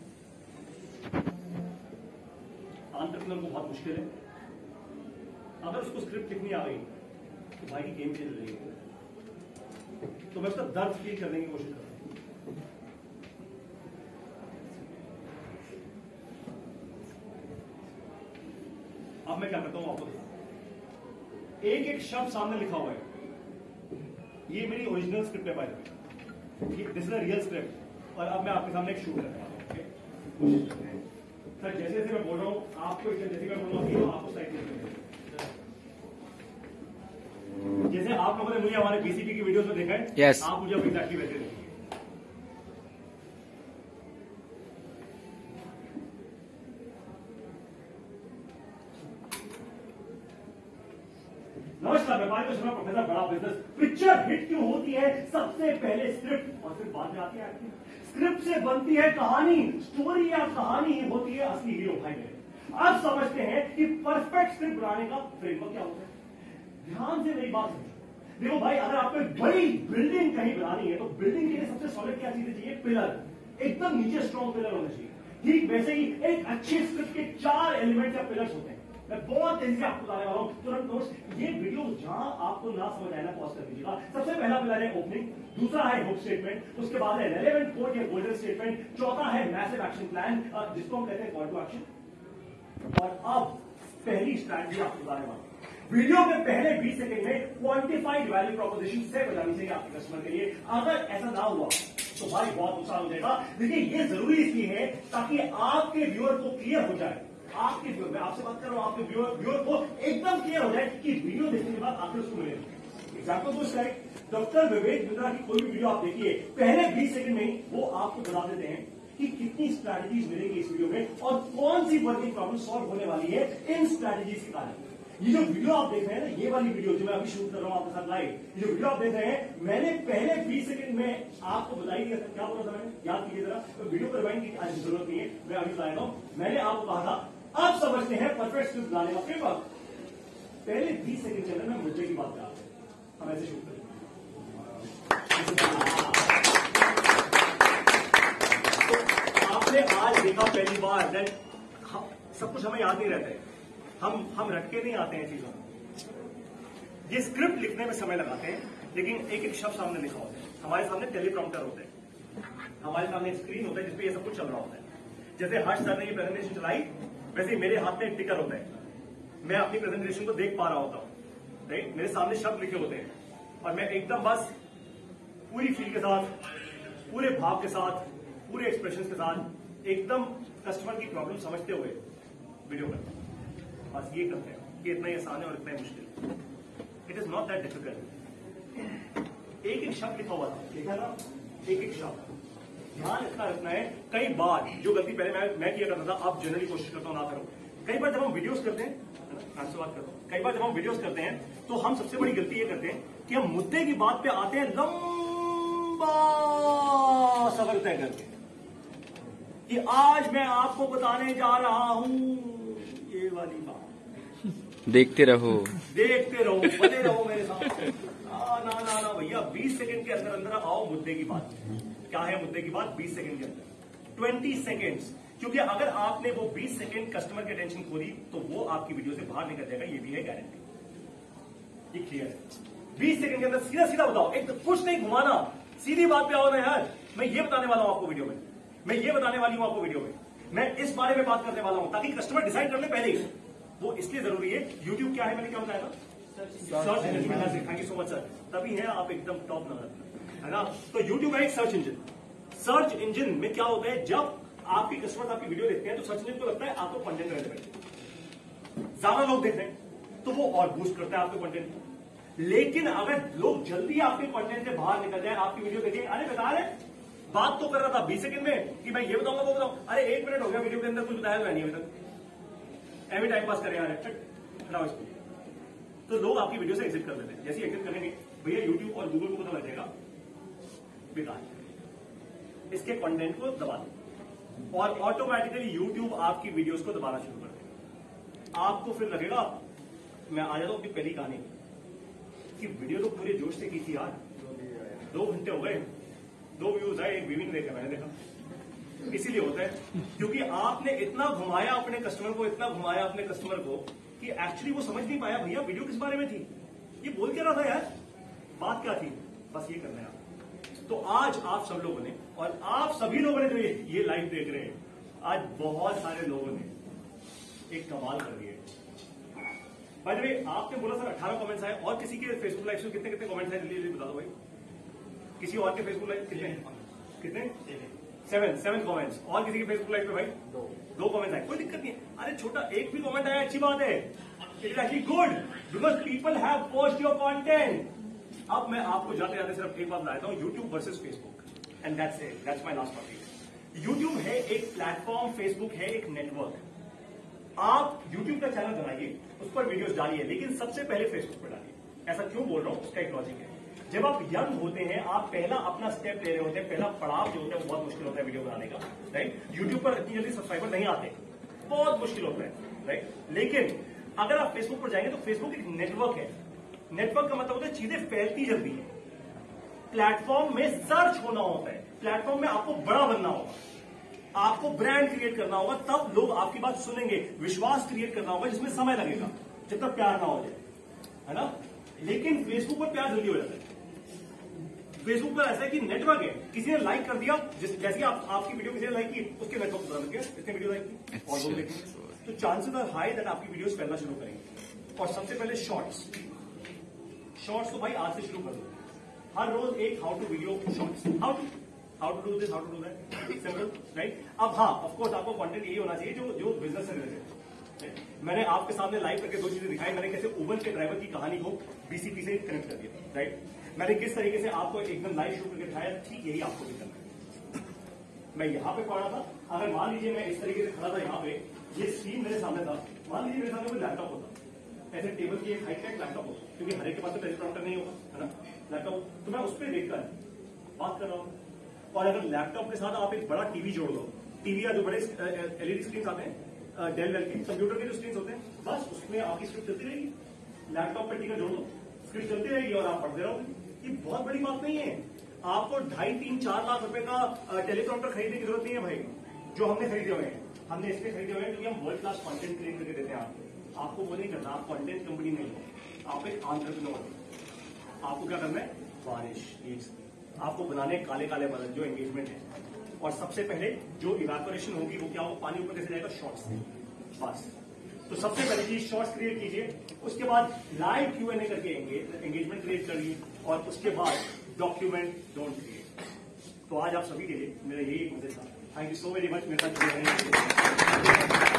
S1: आंट्रप्रनर को बहुत मुश्किल है। अगर उसको स्क्रिप्ट लिखनी आ गई तो भाई की गेम चेंज हो जाएगी तो मैं उसका दर्द फील करने की कोशिश करता हूँ। अब मैं क्या करता हूँ आपको एक एक शब्द सामने लिखा हुआ है। ये मेरी ओरिजिनल स्क्रिप्ट है भाई ये this is a real script और अब मैं आपके सामने एक शूट करने वाला हूँ? कोशिश करते हैं। सर जैसे जैसे मैं बोल रहा हूँ आपको इसे जैसे मैं बोल रहा हूँ आपको साइड जैसे आप लोगों ने मुझे हमारे बीसीपी की वीडियो में देखा है
S3: yes.
S1: आप मुझे एग्जैक्टली वैसे देखिए। नमस्कार व्यापारी Sharma professor Bada Business picture hit क्यों होती है? सबसे पहले स्क्रिप्ट और फिर बाद में आती है स्क्रिप्ट से बनती है कहानी, स्टोरी या कहानी ही होती है असली हीरो भाई मेरे। अब समझते हैं कि परफेक्ट स्क्रिप्ट बनाने का फ्रेमवर्क क्या होता है। ध्यान से मेरी बात समझो देखो भाई, अगर आपको एक बड़ी बिल्डिंग कहीं बनानी है तो बिल्डिंग के लिए सबसे सॉलिड क्या चीज़ें चाहिए? पिलर एकदम नीचे स्ट्रॉन्ग पिलर होना चाहिए। ठीक वैसे ही एक अच्छे स्क्रिप्ट के चार एलिमेंट या पिलर्स होते हैं। मैं बहुत तेज़ी से आपको बताने वाला हूँ तुरंत नोट्स ये वीडियो जहाँ आपको ना समझ आए, ना पॉज कर दीजिएगा। सबसे पहला पिलर है ओपनिंग दूसरा है हुक स्टेटमेंट उसके बाद है रेलेवेंट कोड या गोल्डन स्टेटमेंट चौथा है मैसिव एक्शन प्लान जिसको हम कहते हैं कॉल टू एक्शन और अब पहली स्ट्रैटेजी आपको बताने वाला वीडियो के पहले 20 सेकंड में क्वांटिफाइड वैल्यू प्रोपोजिशन से बतानी चाहिए आपके कस्टमर के लिए। अगर ऐसा ना हुआ तो भाई बहुत नुकसान हो जाएगा। देखिए, ये ज़रूरी इसलिए है ताकि आपके व्यूअर को क्लियर हो जाए। आपके व्यूअर मैं आपसे बात कर रहा हूँ, आपके व्यूअर व्यूअर को एकदम क्लियर हो जाए कि वीडियो देखने के बाद आखिर उसको मिलेगा एग्ज़ाम्पल तो लाइक डॉक्टर विवेक बिंद्रा की कोई भी वीडियो आप देखिए, पहले 20 सेकंड में वो आपको बता देते हैं कि कितनी स्ट्रैटेजीज मिलेंगी इस वीडियो में और कौन सी वर्किंग प्रॉब्लम सॉल्व होने वाली है इन स्ट्रैटेजीज के कारण। ये जो वीडियो आप देख रहे हैं ना, ये वाली वीडियो जो मैं अभी शूट कर रहा हूँ आपके साथ लाइव ये जो वीडियो आप देख रहे हैं, मैंने पहले 20 सेकंड में आपको बताई दिया था, क्या बोला था मैंने? याद कीजिए जरा तो वीडियो पर की आज ज़रूरत नहीं है, मैं अभी बताया हूँ। मैंने आपको कहा था आप समझते हैं परफेक्ट स्क्रिप्ट बनाने का फ्रेमवर्क। पहले 20 सेकंड चल मैं मुद्दे की बात कर हम ऐसे शूट करें आपने आज देखा पहली बार दैट सब कुछ हमें याद नहीं रहता है। हम हम रटके नहीं आते हैं चीज़ों में ये स्क्रिप्ट लिखने में समय लगाते हैं, लेकिन एक एक शब्द सामने लिखा होता है। हमारे सामने टेलीप्रॉम्प्टर होते हैं। हमारे सामने स्क्रीन होता है जिसपे ये सब कुछ चल रहा होता है। जैसे हर्ष सर ने ये प्रेजेंटेशन चलाई वैसे मेरे हाथ में एक टिकर होता है। मैं अपनी प्रेजेंटेशन को देख पा रहा होता हूँ राइट मेरे सामने शब्द लिखे होते हैं। और मैं एकदम बस पूरी फील के साथ, पूरे भाव के साथ, पूरे एक्सप्रेशन के साथ एकदम कस्टमर की प्रॉब्लम समझते हुए वीडियो करता हूँ। बस ये करते हैं कि इतना ही आसान है और इतना ही मुश्किल। It is not that difficult एक एक शब्द लिखा हुआ था। एक एक शब्द। ध्यान इतना रखना है। कई बार जो गलती पहले मैं मैं किया करता था अब जनरली कोशिश करता हूँ ना करो। कई बार जब हम वीडियोस करते हैं आपसे बात करता हूँ। कई बार जब हम वीडियोस करते हैं तो हम सबसे बड़ी गलती ये करते हैं कि हम मुद्दे की बात पे आते हैं लंबा सफ़र तय करके। कि आज मैं आपको बताने जा रहा हूँ ये वाली बात।
S3: देखते रहो।
S1: देखते रहो बने रहो मेरे साथ। ना ना ना ना भैया 20 सेकंड के अंदर अंदर आओ, मुद्दे की बात क्या है मुद्दे की बात? 20 सेकंड के अंदर। 20 सेकंड्स क्योंकि अगर आपने वो 20 सेकंड कस्टमर की अटेंशन खो दी तो वो आपकी वीडियो से बाहर निकल जाएगा, ये भी है गारंटी ये क्लियर है। 20 सेकंड के अंदर सीधा सीधा बताओ, एक तो कुछ नहीं, घुमाना। सीधी बात पे आओ ना यार। मैं ये बताने वाला हूँ आपको वीडियो में। मैं ये बताने वाली हूँ आपको वीडियो में। मैं इस बारे में बात करने वाला हूँ, ताकि कस्टमर डिसाइड कर ले पहले ही। वो इसलिए ज़रूरी है यूट्यूब क्या है मैंने क्या बताया था? Search engine thank you so much sir तभी है आप एकदम टॉप नंबर है ना? तो यूट्यूब है एक सर्च इंजन सर्च इंजन में क्या होता है? जब आपके कस्टमर आपकी वीडियो देखते हैं तो सर्च इंजन को लगता है आपको कंटेंट रेलिवेंट ज़्यादा लोग देख रहे हैं तो वो और बूस्ट करता है आपके कंटेंट को लेकिन अगर लोग जल्दी आपके कंटेंट से बाहर निकल जाए, आपकी वीडियो देखिए, अरे बता रहे बात तो कर रहा था बीस सेकंड में कि मैं ये बताऊँगा, वो बताऊँ। अरे एक मिनट हो गया वीडियो के अंदर कुछ बताया तो नहीं अभी तक। एवरी टाइम पास करें हटाओ इसको। तो लोग आपकी वीडियो से एग्जिट कर लेते हैं। जैसे एग्जिट करेंगे, भैया यूट्यूब और गूगल को पता लग जाएगा, बेकार। इसके कंटेंट को दबा दो। और ऑटोमेटिकली यूट्यूब आपकी वीडियोस को दबाना शुरू कर देगा। आपको फिर लगेगा, मैं आ जाता हूँ अपनी पहली कहानी। कि वीडियो तो पूरे जोश से की थी यार। दो घंटे हो गए। दो व्यूज़ आए, एक ने देखा, मैंने देखा। इसीलिए होता है, क्योंकि आपने इतना घुमाया अपने कस्टमर को, इतना घुमाया अपने कस्टमर को कि एक्चुअली वो समझ नहीं पाया भैया वीडियो किस बारे में थी? ये बोल क्या रहा था यार? बात क्या थी? बस ये करना है आप। तो आज आप सब लोगों ने और आप सभी लोगों ने जो ये, ये लाइव देख रहे हैं आज बहुत सारे लोगों ने एक कमाल कर दिए भाई आपने बोला सर अठारह कमेंट्स आए और किसी के फेसबुक लाइव से कितने कितने कमेंट्स आए? जल्दी जल्दी बता दो भाई। किसी और के फेसबुक लाइव कितने? कितने? सेवन सेवन कमेंट्स और किसी के फेसबुक लाइव पे भाई? दो। दो कमेंट्स आए। कोई दिक्कत नहीं अरे छोटा एक भी कमेंट आया अच्छी बात है। It is actually good because people have post your content अब मैं आपको जाते जाते सिर्फ़ एक बात बताता हूँ YouTube versus Facebook and that's it that's my last topic YouTube है एक प्लेटफॉर्म फेसबुक है एक नेटवर्क आप यूट्यूब का चैनल बनाइए उस पर वीडियोस डालिए लेकिन सबसे पहले फेसबुक पर डालिए। ऐसा क्यों बोल रहा हूँ? उसका एक लॉजिक है। जब आप यंग होते हैं, आप पहला अपना स्टेप ले रहे होते हैं, पहला पड़ाव जो होता है बहुत मुश्किल होता है वीडियो बनाने का राइट यूट्यूब पर इतनी जल्दी सब्सक्राइबर नहीं आते, बहुत मुश्किल होता है राइट लेकिन अगर आप फेसबुक पर जाएँगे तो फेसबुक एक नेटवर्क है। नेटवर्क का मतलब होता है चीज़ें फैलती जल्दी है। प्लेटफॉर्म में सर्च होना होता है। प्लेटफॉर्म में आपको बड़ा बनना होगा। आपको ब्रांड क्रिएट करना होगा, तब लोग आपकी बात सुनेंगे, विश्वास क्रिएट करना होगा, जिसमें समय लगेगा जब तक प्यार ना हो जाए, है ना? लेकिन फेसबुक पर प्यार जल्दी हो जाता है। फेसबुक पर ऐसा है कि नेटवर्क है। किसी ने लाइक कर दिया जिस- जैसे आप आपकी वीडियो किसी ने लाइक की उसके नेटवर्क बता लग गया इसने वीडियो लाइक की और लोग देखेंगे तो चांसेस आर हाई दैट आपकी वीडियोस फैलना शुरू करेंगे। और सबसे पहले शॉर्ट्स शॉर्ट्स तो भाई आज से शुरू कर दो। हर रोज एक how to video shorts how to how to do this how to do that simple right अब हाँ ऑफकोर्स आपको कंटेंट यही होना चाहिए जो जो बिज़नेस से रिलेटेड मैंने आपके सामने लाइव करके दो चीज़ें दिखाई। मैंने कैसे उबर के ड्राइवर की कहानी को बीसीपी से कनेक्ट कर दिया राइट मैंने किस तरीके से आपको एकदम लाइव शूट करके दिखाया? ठीक, यही आपको भी करना है। मैं यहाँ पे पढ़ा था। अगर मान लीजिए मैं इस तरीके से खड़ा था यहाँ पे, ये स्क्रीन मेरे सामने था। मान लीजिए मेरे सामने कोई लैपटॉप होता। ऐसे टेबल की एक हाई टेक लैपटॉप होता क्योंकि हर एक के पास तो टेलीप्रॉम्प्टर नहीं होगा, है ना? लैपटॉप तो मैं उस पर देखकर बात कर रहा हूँ। और अगर लैपटॉप के साथ आप एक बड़ा टीवी जोड़ दो टीवी या जो बड़े एलईडी स्क्रीन आते हैं डेल वेल के कंप्यूटर के जो स्क्रीन होते हैं, बस उसमें आपकी स्क्रिप्ट चलती रहेगी। लैपटॉप पर टीका जोड़ दो। स्क्रिप्ट चलती रहेगी और आप पढ़ते रहोगे। ये बहुत बड़ी बात नहीं है। आपको ढाई, तीन, चार लाख रुपए का टेलीप्रॉम्प्टर खरीदने की ज़रूरत नहीं है भाई। जो हमने खरीदे हुए हैं। हमने इसलिए खरीदे हुए हैं क्योंकि हम वर्ल्ड क्लास कंटेंट क्रिएट करके देते हैं आपको। आपको वो नहीं करना, आप कंटेंट कंपनी नहीं हो। आप एक आंट्रप्रनोर आपको क्या करना है? बारिश आपको बनाने काले काले बादल, जो एंगेजमेंट है। और सबसे पहले जो इवेपोरेशन होगी, वो क्या होगा? पानी ऊपर कैसे जाएगा? शॉर्ट्स बस। तो सबसे पहले चीज़ शॉर्ट्स क्रिएट कीजिए। उसके बाद लाइव क्यू एन ए करके एंगेजमेंट क्रिएट करिए और उसके बाद डॉक्यूमेंट डोंट क्रिएट तो आज आप सभी के लिए मेरा यही मैसेज था। Thank you so very much मेरे साथ